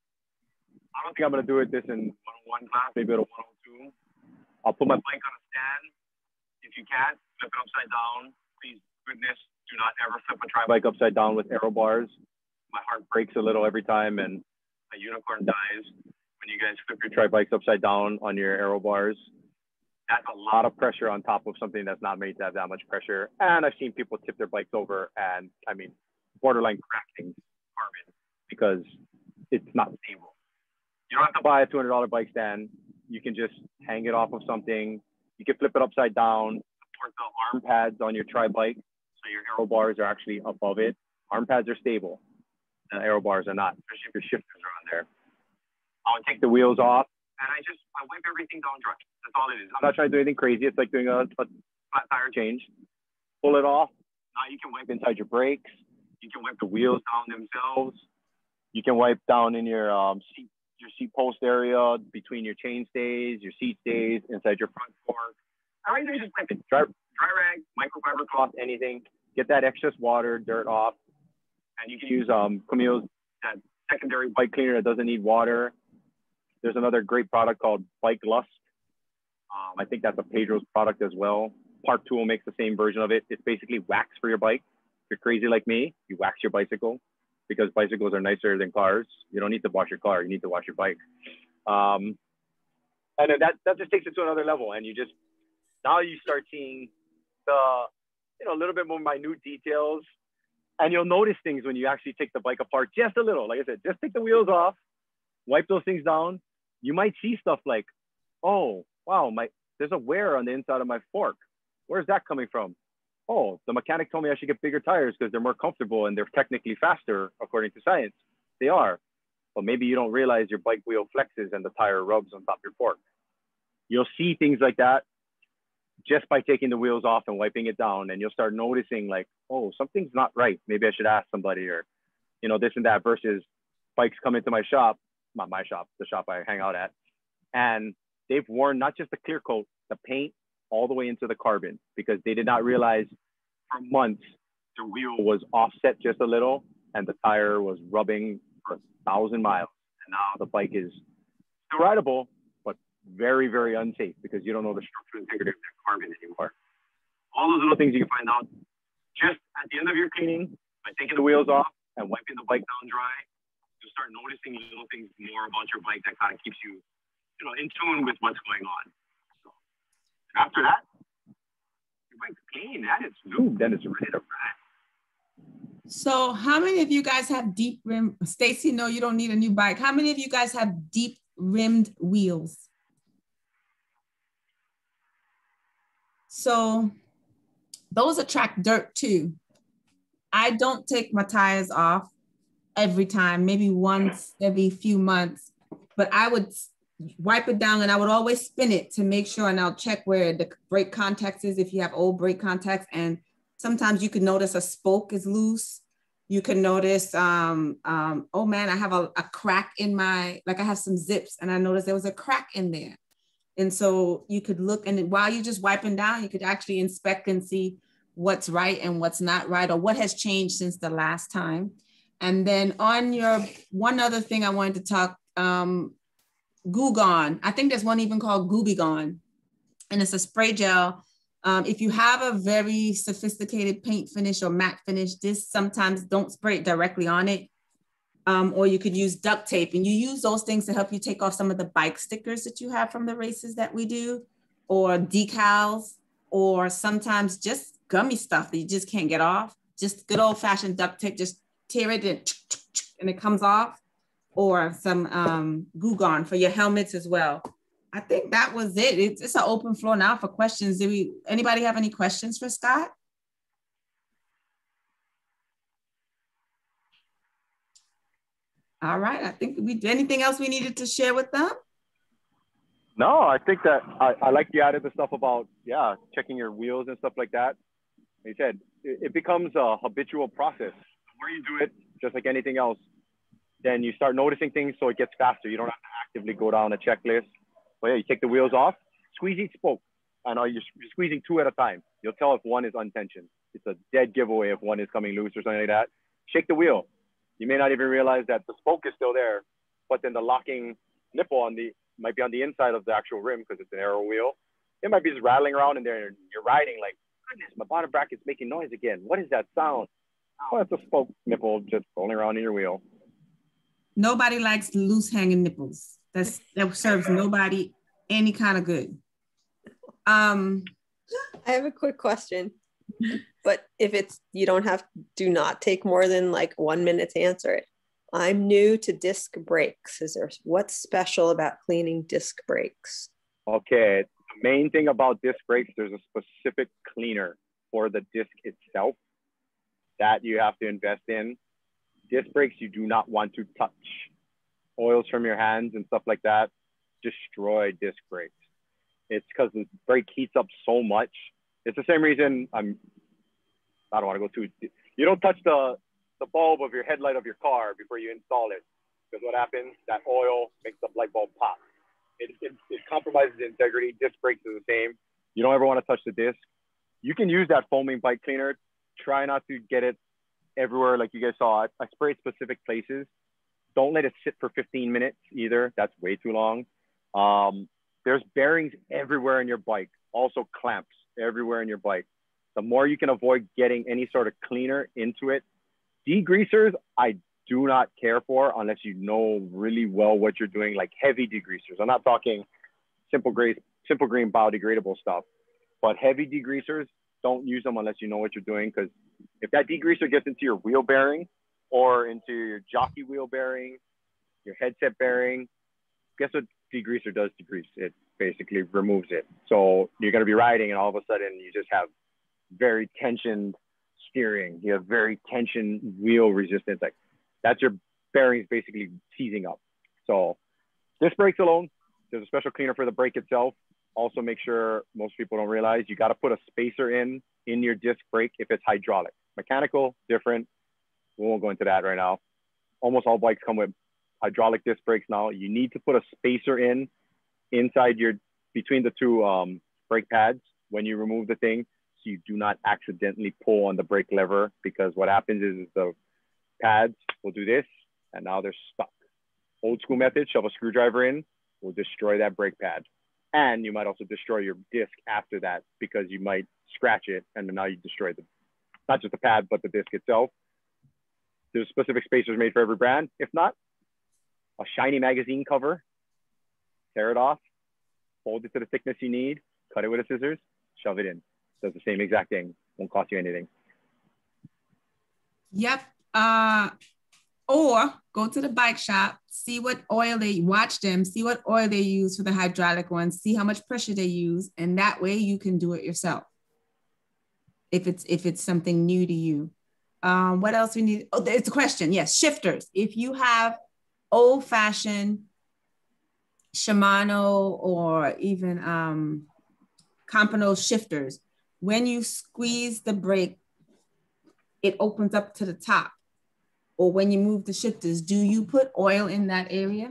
I don't think I'm gonna do it this in 101 class, maybe at a 102. I'll put my bike on a stand if you can, flip it upside down. Please, goodness, do not ever flip a tri bike upside down with aero bars. My heart breaks a little every time, and a unicorn dies when you guys flip your tri bikes upside down on your aero bars. That's a lot of pressure on top of something that's not made to have that much pressure. And I've seen people tip their bikes over, and I mean, borderline cracking carbon because it's not stable. You don't have to buy a $200 bike stand. You can just hang it off of something. You can flip it upside down, support the arm pads on your tri bike. So your aero bars are actually above it. Arm pads are stable. The aero bars are not, especially if your shifters are on there. I would take the wheels off and I just I wipe everything down dry. That's all it is. I'm not trying to do anything crazy. It's like doing a, a flat tire change. Pull it off. Now you can wipe inside your brakes. You can wipe the wheels down themselves. You can wipe down in your um, seat your seat post area, between your chain stays, your seat stays, inside your front fork. I right, just wipe it. Dry, dry rag, microfiber cloth, anything. Get that excess water, dirt off. And you can use um, Camille's that secondary bike cleaner that doesn't need water. There's another great product called Bike Lust. Um, I think that's a Pedro's product as well. Park Tool makes the same version of it. It's basically wax for your bike. If you're crazy like me, you wax your bicycle because bicycles are nicer than cars. You don't need to wash your car, you need to wash your bike. Um, and then that, that just takes it to another level. And you just, now you start seeing the, you know, a little bit more minute details. And you'll notice things when you actually take the bike apart just a little. Like I said, just take the wheels off, wipe those things down. You might see stuff like, oh, wow, my, there's a wear on the inside of my fork. Where's that coming from? oh, the mechanic told me I should get bigger tires because they're more comfortable and they're technically faster according to science. They are. But maybe you don't realize your bike wheel flexes and the tire rubs on top of your fork. You'll see things like that just by taking the wheels off and wiping it down. And you'll start noticing like, oh, something's not right. Maybe I should ask somebody or, you know, this and that versus bikes come into my shop, not my shop, the shop I hang out at. And they've worn not just the clear coat, the paint all the way into the carbon because they did not realize for months the wheel was offset just a little and the tire was rubbing for a thousand miles. And now the bike is still rideable, very, very unsafe because you don't know the structural integrity of that carbon anymore. All those little things you can find out just at the end of your cleaning by taking the wheels off and wiping the bike down dry. You start noticing little things more about your bike that kind of keeps you, you know, in tune with what's going on. After that, your bike's clean, that is lube, then it's ready to ride. So how many of you guys have deep rim? Stacy, no, you don't need a new bike. How many of you guys have deep rimmed wheels? So those attract dirt too. I don't take my tires off every time, maybe once every few months, but I would wipe it down and I would always spin it to make sure and I'll check where the brake contacts is if you have old brake contacts. And sometimes you can notice a spoke is loose. You can notice, um, um, oh man, I have a, a crack in my, like I have some Zipps and I noticed there was a crack in there. And so you could look and while you're just wiping down, you could actually inspect and see what's right and what's not right or what has changed since the last time. And then on your one other thing I wanted to talk, um, Goo Gone. I think there's one even called Gooby Gone, and it's a spray gel. Um, if you have a very sophisticated paint finish or matte finish, this sometimes don't spray it directly on it. Um, or you could use duct tape and you use those things to help you take off some of the bike stickers that you have from the races that we do, or decals, or sometimes just gummy stuff that you just can't get off. Just good old fashioned duct tape, just tear it and, and it comes off or some um, Goo Gone for your helmets as well. I think that was it. It's, it's an open floor now for questions. Do we, anybody have any questions for Scott? All right, I think we, anything else we needed to share with them? No, I think that I, I like you added the stuff about, yeah, checking your wheels and stuff like that. Like you said, it, it becomes a habitual process. The more you do it, just like anything else, then you start noticing things so it gets faster. You don't have to actively go down a checklist. But yeah, you take the wheels off, squeeze each spoke. and know you're, you're squeezing two at a time. You'll tell if one is untensioned. It's a dead giveaway if one is coming loose or something like that. Shake the wheel. You may not even realize that the spoke is still there, but then the locking nipple on the might be on the inside of the actual rim because it's an aero wheel. It might be just rattling around in there and you're riding like, goodness, my bottom bracket's making noise again. What is that sound? Oh, it's a spoke nipple just rolling around in your wheel. Nobody likes loose hanging nipples. That's that serves nobody any kind of good. Um, I have a quick question, but if it's you don't have do not take more than like one minute to answer it. I'm new to disc brakes. Is there what's special about cleaning disc brakes? Okay, the main thing about disc brakes, there's a specific cleaner for the disc itself that you have to invest in disc brakes you do not want to touch. Oils from your hands and stuff like that destroy disc brakes. It's because the brake heats up so much. It's the same reason I'm. I don't want to go too. You don't touch the the bulb of your headlight of your car before you install it, because what happens? That oil makes the light bulb pop. It, it, it compromises the integrity. Disc brakes are the same. You don't ever want to touch the disc. You can use that foaming bike cleaner. Try not to get it everywhere, like you guys saw. I, I sprayed specific places. Don't let it sit for 15 minutes either. That's way too long. Um, there's bearings everywhere in your bike, also clamps everywhere in your bike. The more you can avoid getting any sort of cleaner into it. Degreasers, I do not care for unless you know really well what you're doing, like heavy degreasers. I'm not talking simple green, simple green biodegradable stuff, but heavy degreasers, don't use them unless you know what you're doing because if that degreaser gets into your wheel bearing or into your jockey wheel bearing, your headset bearing, guess what degreaser does degrease? It basically removes it. So you're going to be riding and all of a sudden you just have very tensioned steering. You have very tensioned wheel resistance. Like that's your bearings basically seizing up. So disc brakes alone, there's a special cleaner for the brake itself also make sure most people don't realize you got to put a spacer in in your disc brake if it's hydraulic. Mechanical, different. We won't go into that right now. Almost all bikes come with hydraulic disc brakes now. You need to put a spacer in inside your between the two um, brake pads when you remove the thing so you do not accidentally pull on the brake lever because what happens is, is the pads will do this and now they're stuck. Old school method, shove a screwdriver in, will destroy that brake pad. And you might also destroy your disc after that because you might scratch it and now you destroy the not just the pad but the disc itself. There's specific spacers made for every brand. If not a shiny magazine cover tear it off fold it to the thickness you need cut it with a scissors shove it in does the same exact thing won't cost you anything Yep. Uh, or go to the bike shop, see what oil they watch them, see what oil they use for the hydraulic ones, see how much pressure they use, and that way you can do it yourself. If it's if it's something new to you. Um, what else we need? Oh, it's a question. Yes, shifters. If you have old-fashioned Shimano or even um, Campagnolo shifters, when you squeeze the brake, it opens up to the top. Or when you move the shifters, do you put oil in that area?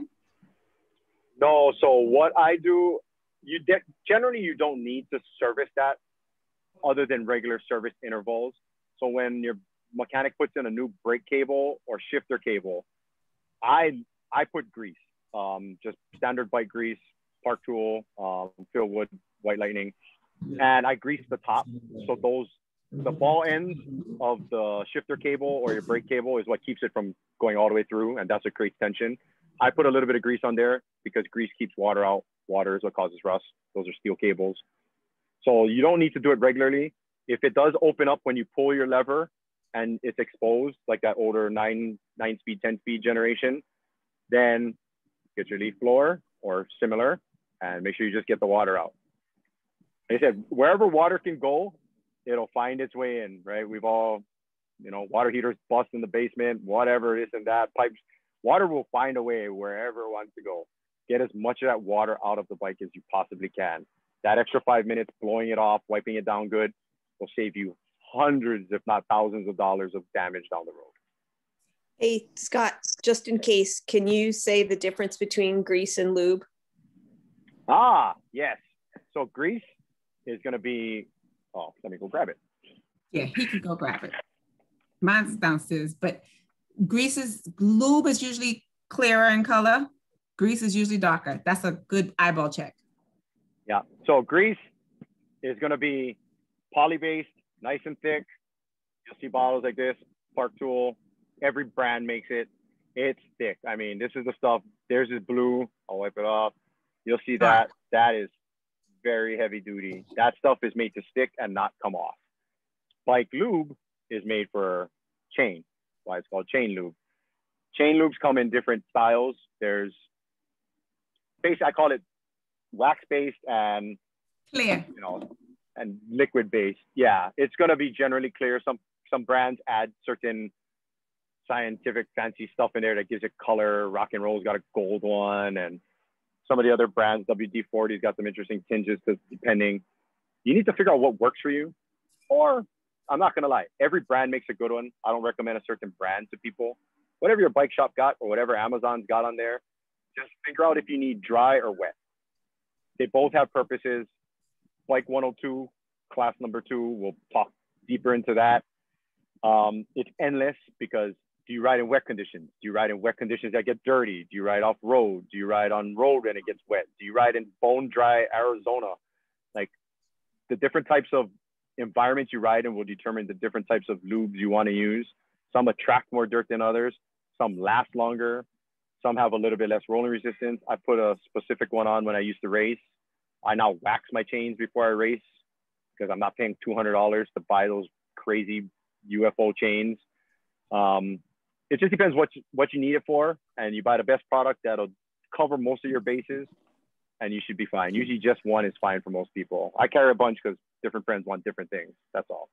No. So what I do, you de- generally you don't need to service that, other than regular service intervals. So when your mechanic puts in a new brake cable or shifter cable, I I put grease, um, just standard bike grease, Park Tool, um, Phil Wood, White Lightning, and I grease the top. So those the ball ends of the shifter cable or your brake cable is what keeps it from going all the way through, and that's what creates tension. I put a little bit of grease on there because grease keeps water out. Water is what causes rust. Those are steel cables. So you don't need to do it regularly. If it does open up when you pull your lever and it's exposed, like that older nine nine speed, 10 speed generation, then get your leaf blower or similar and make sure you just get the water out. Like I said, wherever water can go, it'll find its way in, right? We've all, you know, water heaters bust in the basement, whatever, this and that, pipes. Water will find a way wherever it wants to go. Get as much of that water out of the bike as you possibly can. That extra five minutes blowing it off, wiping it down good, will save you hundreds, if not thousands of dollars of damage down the road. Hey, Scott, just in case, can you say the difference between grease and lube? Ah, yes. So grease is going to be, oh, let me go grab it. Yeah, he can go grab it. Mine's downstairs, but grease is, lube is usually clearer in color. Grease is usually darker. That's a good eyeball check. Yeah. So grease is going to be poly based, nice and thick. You'll see bottles like this, Park Tool. Every brand makes it. It's thick. I mean, this is the stuff. There's this blue. I'll wipe it off. You'll see that. That is very heavy duty. That stuff is made to stick and not come off. Bike lube is made for chain. Why it's called chain lube. Chain lubes come in different styles. There's basically I call it wax based and clear. You know, and liquid based. Yeah, it's gonna be generally clear. Some some brands add certain scientific fancy stuff in there that gives it color. Rock and roll's got a gold one, and some of the other brands, WD-40's got some interesting tinges because depending, you need to figure out what works for you. Or I'm not gonna lie, every brand makes a good one. I don't recommend a certain brand to people. Whatever your bike shop got or whatever Amazon's got on there, just figure out if you need dry or wet. They both have purposes. Bike 102, class number two, we'll talk deeper into that. Um, it's endless because do you ride in wet conditions? Do you ride in wet conditions that get dirty? Do you ride off road? Do you ride on road and it gets wet? Do you ride in bone dry Arizona? Like the different types of environments you ride in will determine the different types of lubes you want to use. Some attract more dirt than others. Some last longer. Some have a little bit less rolling resistance. I put a specific one on when I used to race. I now wax my chains before I race because I'm not paying $200 to buy those crazy UFO chains. Um, it just depends what you, what you need it for, and you buy the best product that'll cover most of your bases, and you should be fine. Usually, just one is fine for most people. I carry a bunch because different friends want different things. That's all.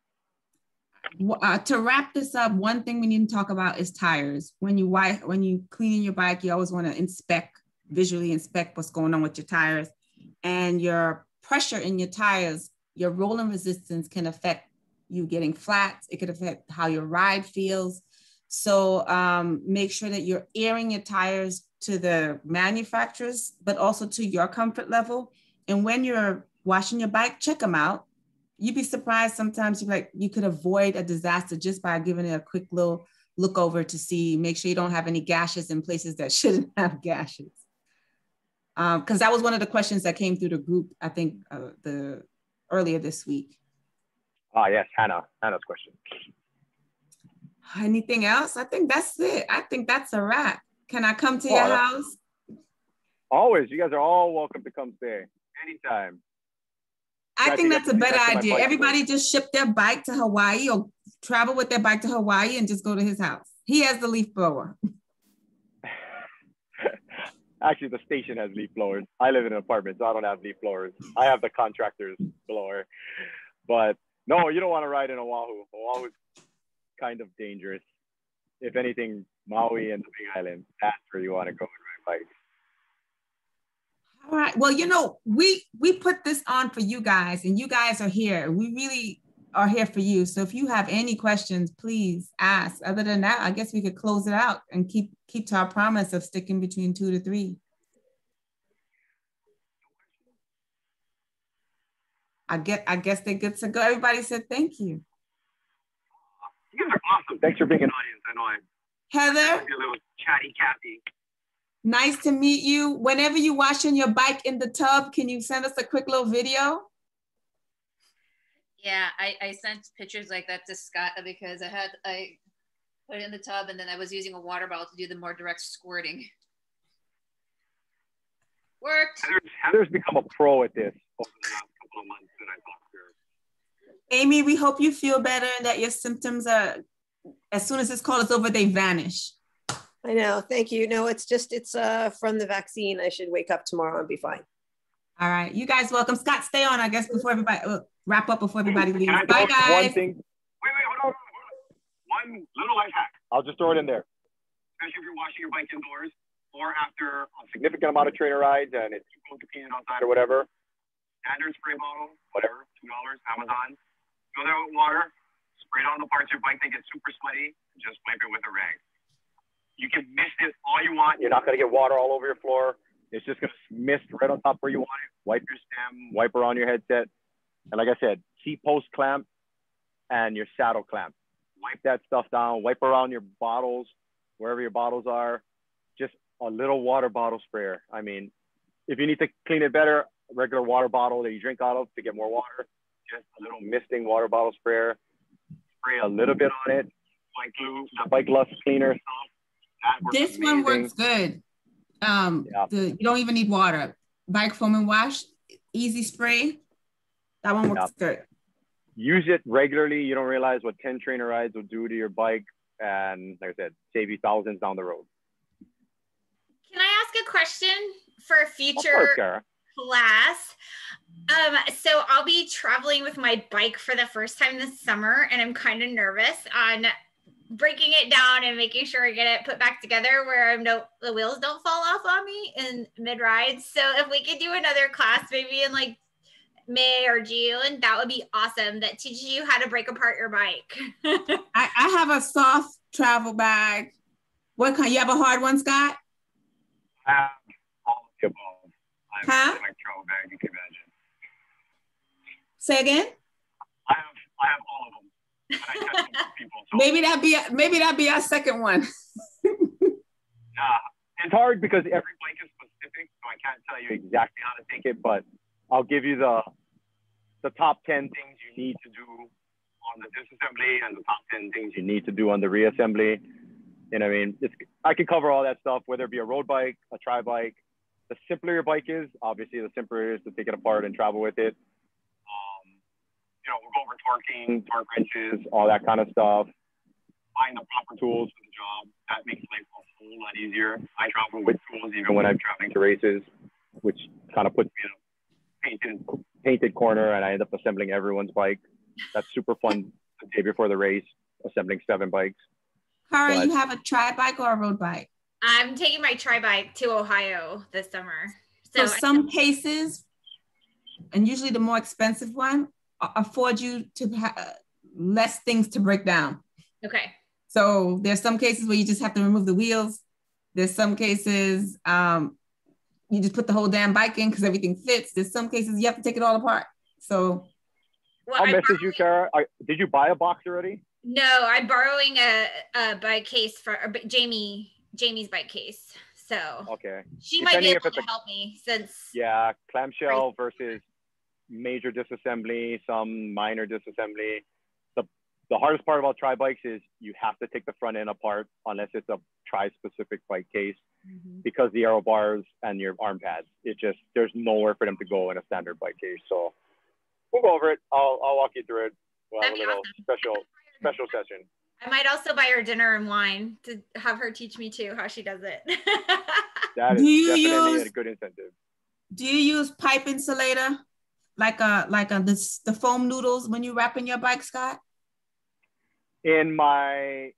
Uh, to wrap this up, one thing we need to talk about is tires. When you when you cleaning your bike, you always want to inspect visually inspect what's going on with your tires, and your pressure in your tires, your rolling resistance can affect you getting flat. It could affect how your ride feels. So um, make sure that you're airing your tires to the manufacturers, but also to your comfort level. And when you're washing your bike, check them out. You'd be surprised sometimes you like you could avoid a disaster just by giving it a quick little look over to see, make sure you don't have any gashes in places that shouldn't have gashes. Because um, that was one of the questions that came through the group, I think uh, the earlier this week. Ah, yes, Hannah, Hannah's question. Anything else? I think that's it. I think that's a wrap. Can I come to oh, your house? Always. You guys are all welcome to come stay anytime. I think that's a better idea. Everybody just ship their bike to Hawaii or travel with their bike to Hawaii and just go to his house. He has the leaf blower. Actually, the station has leaf blowers. I live in an apartment, so I don't have leaf blowers. I have the contractor's blower. But no, you don't want to ride in Oahu. Oahu's kind of dangerous. If anything, Maui and the Big Island, that's where you want to go and ride bikes. All right. Well, you know, we we put this on for you guys, and you guys are here. We really are here for you. So if you have any questions, please ask. Other than that, I guess we could close it out and keep keep to our promise of sticking between two to three. I get I guess they're good to go. Everybody said thank you. You guys are awesome. Thanks for being an audience. I know I'm Heather, a little chatty Cathy. nice to meet you. Whenever you're washing your bike in the tub, can you send us a quick little video? Yeah, I, I sent pictures like that to Scott because I had I put it in the tub and then I was using a water bottle to do the more direct squirting. Worked. Heather's, Heather's become a pro at this over the last couple of months that I talked to her. Amy, we hope you feel better and that your symptoms are, as soon as this call is over, they vanish. I know. Thank you. No, it's just it's uh from the vaccine. I should wake up tomorrow and be fine. All right. You guys welcome. Scott, stay on, I guess, before everybody uh, wrap up before everybody leaves. Bye, throw One guys. thing. Wait, wait, hold on, hold on. One little life hack. I'll just throw it in there. Especially if you're washing your bike indoors or after a significant amount of trainer rides and it's too cold to pee in outside or whatever. Standard spray bottle, whatever, two dollars, Amazon. Fill that with water, spray it on the parts of your bike that get super sweaty, and just wipe it with a rag. You can mist it all you want. You're not gonna get water all over your floor. It's just gonna mist right on top where you want it. Wipe your stem, wipe around your headset. And like I said, seat post clamp and your saddle clamp. Wipe that stuff down, wipe around your bottles, wherever your bottles are. Just a little water bottle sprayer. I mean, if you need to clean it better, regular water bottle that you drink out of to get more water, just a little misting water bottle sprayer. Spray a little bit on it. Bike glue, the bike lust cleaner stuff. That works This one works good. Um, the, you don't even need water. Bike foam and wash, easy spray. That one works good. use it regularly. You don't realize what 10 trainer rides will do to your bike. And like I said, save you thousands down the road. Can I ask a question for a Of future course, Kara. Class? Um, so I'll be traveling with my bike for the first time this summer, and I'm kind of nervous on breaking it down and making sure I get it put back together where I'm no the wheels don't fall off on me in mid ride. So if we could do another class maybe in like May or June, that would be awesome. That teaches you how to break apart your bike. I, I have a soft travel bag. What kind? You have a hard one, Scott? I have all of the above. Huh? my travel bag, you can imagine. Say again. I have, I have all of them. And I test them for people. So Maybe that be maybe that be our second one. uh, it's hard because every bike is specific, so I can't tell you exactly how to take it, but I'll give you the the top 10 things you need to do on the disassembly and the top 10 things you need to do on the reassembly. You know, I mean, it's, I can cover all that stuff, whether it be a road bike, a tri bike. The simpler your bike is, obviously, the simpler it is to take it apart and travel with it. Um, you know, we'll go over torquing, torque wrenches, all that kind of stuff. Find the proper tools for the job. That makes life a whole lot easier. I travel with tools even when I'm traveling to races, which kind of puts me in a painted painted corner, and I end up assembling everyone's bike. That's super fun. The day before the race, assembling seven bikes. Kara, But- you have a tri bike or a road bike? I'm taking my tri bike to Ohio this summer. So So, some cases, and usually the more expensive one, afford you to have less things to break down. okay. So there's some cases where you just have to remove the wheels. There's some cases um, you just put the whole damn bike in because everything fits. There's some cases you have to take it all apart. So Well, I'll I'm message you, Kara. I, did you buy a box already? No, I'm borrowing a, a bike case for Jamie Jamie's bike case. So Okay. she might be able to a- help me since Yeah, clamshell versus major disassembly, some minor disassembly. The the hardest part about tri bikes is you have to take the front end apart unless it's a tri specific bike case mm-hmm. because the aero bars and your arm pads. It just there's nowhere for them to go in a standard bike case. So we'll go over it. I'll I'll walk you through it. We'll have a That'd be little special special session. I might also buy her dinner and wine to have her teach me too how she does it. That is Do you definitely use- a good incentive. Do you use pipe insulator? Like a like a the, the foam noodles when you wrapping your bike, Scott? In my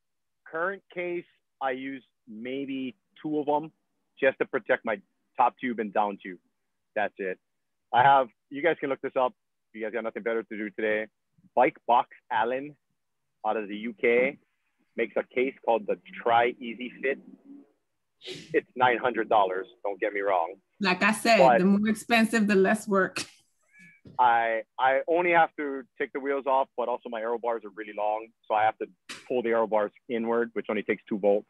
current case, I use maybe two of them just to protect my top tube and down tube. That's it. I have, you guys can look this up. You guys got nothing better to do today. Bike Box Alan out of the UK makes a case called the Tri Easy Fit. It's $900. Don't get me wrong. Like I said, But- the more expensive, the less work. I I only have to take the wheels off, but also my aero bars are really long, so I have to pull the aero bars inward, which only takes two volts.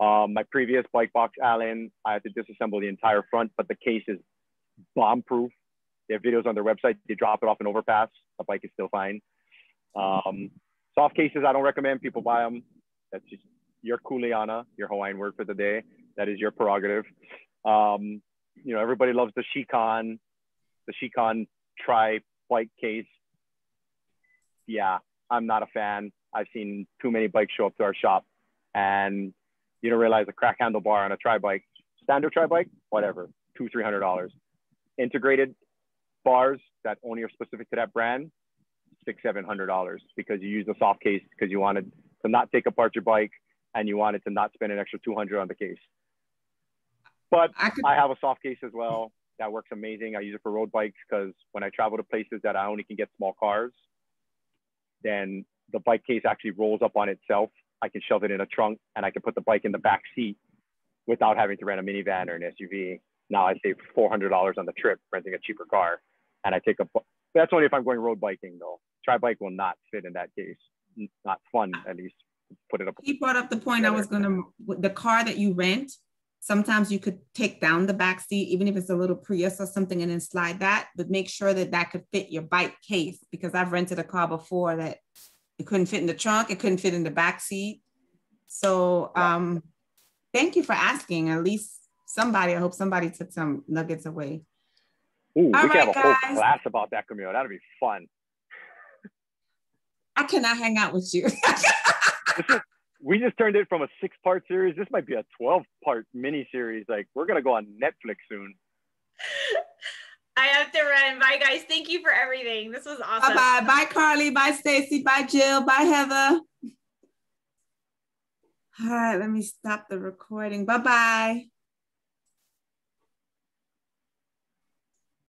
Um, my previous bike box Alan, I had to disassemble the entire front, but the case is bomb proof. They have videos on their website. They drop it off an overpass. The bike is still fine. Um, soft cases, I don't recommend people buy them. That's just your kuleana, your Hawaiian word for the day. That is your prerogative. Um, you know, everybody loves the Scicon, the Scicon tri bike case. Yeah, I'm not a fan. I've seen too many bikes show up to our shop and you don't realize a crack handlebar on a tri bike, standard tri bike, whatever, two, three hundred dollars. Integrated bars that only are specific to that brand, six, seven hundred dollars because you use the soft case because you wanted to not take apart your bike and you wanted to not spend an extra 200 on the case. But I could I have a soft case as well that works amazing. I use it for road bikes because when I travel to places that I only can get small cars, then the bike case actually rolls up on itself. I can shove it in a trunk and I can put the bike in the back seat without having to rent a minivan or an SUV. Now I save $400 on the trip renting a cheaper car. And I take a, that's only if I'm going road biking though. Tri bike will not fit in that case. Not fun, at least. Put it up. he brought up the point I was gonna the car that you rent. Sometimes you could take down the back seat, even if it's a little Prius or something, and then slide that. But make sure that that could fit your bike case because I've rented a car before that it couldn't fit in the trunk, it couldn't fit in the back seat. So um, thank you for asking. At least somebody, I hope somebody took some nuggets away. Ooh, we All could have a right, whole class about that, Camille. That'd be fun. I cannot hang out with you. we just turned it from a six part series. This might be a 12 part mini series. Like, we're going to go on Netflix soon. I have to run. Bye, guys. Thank you for everything. This was awesome. bye bye. Bye, Carly. Bye, Stacy. Bye, Jill. Bye, Heather. All right, let me stop the recording. Bye bye.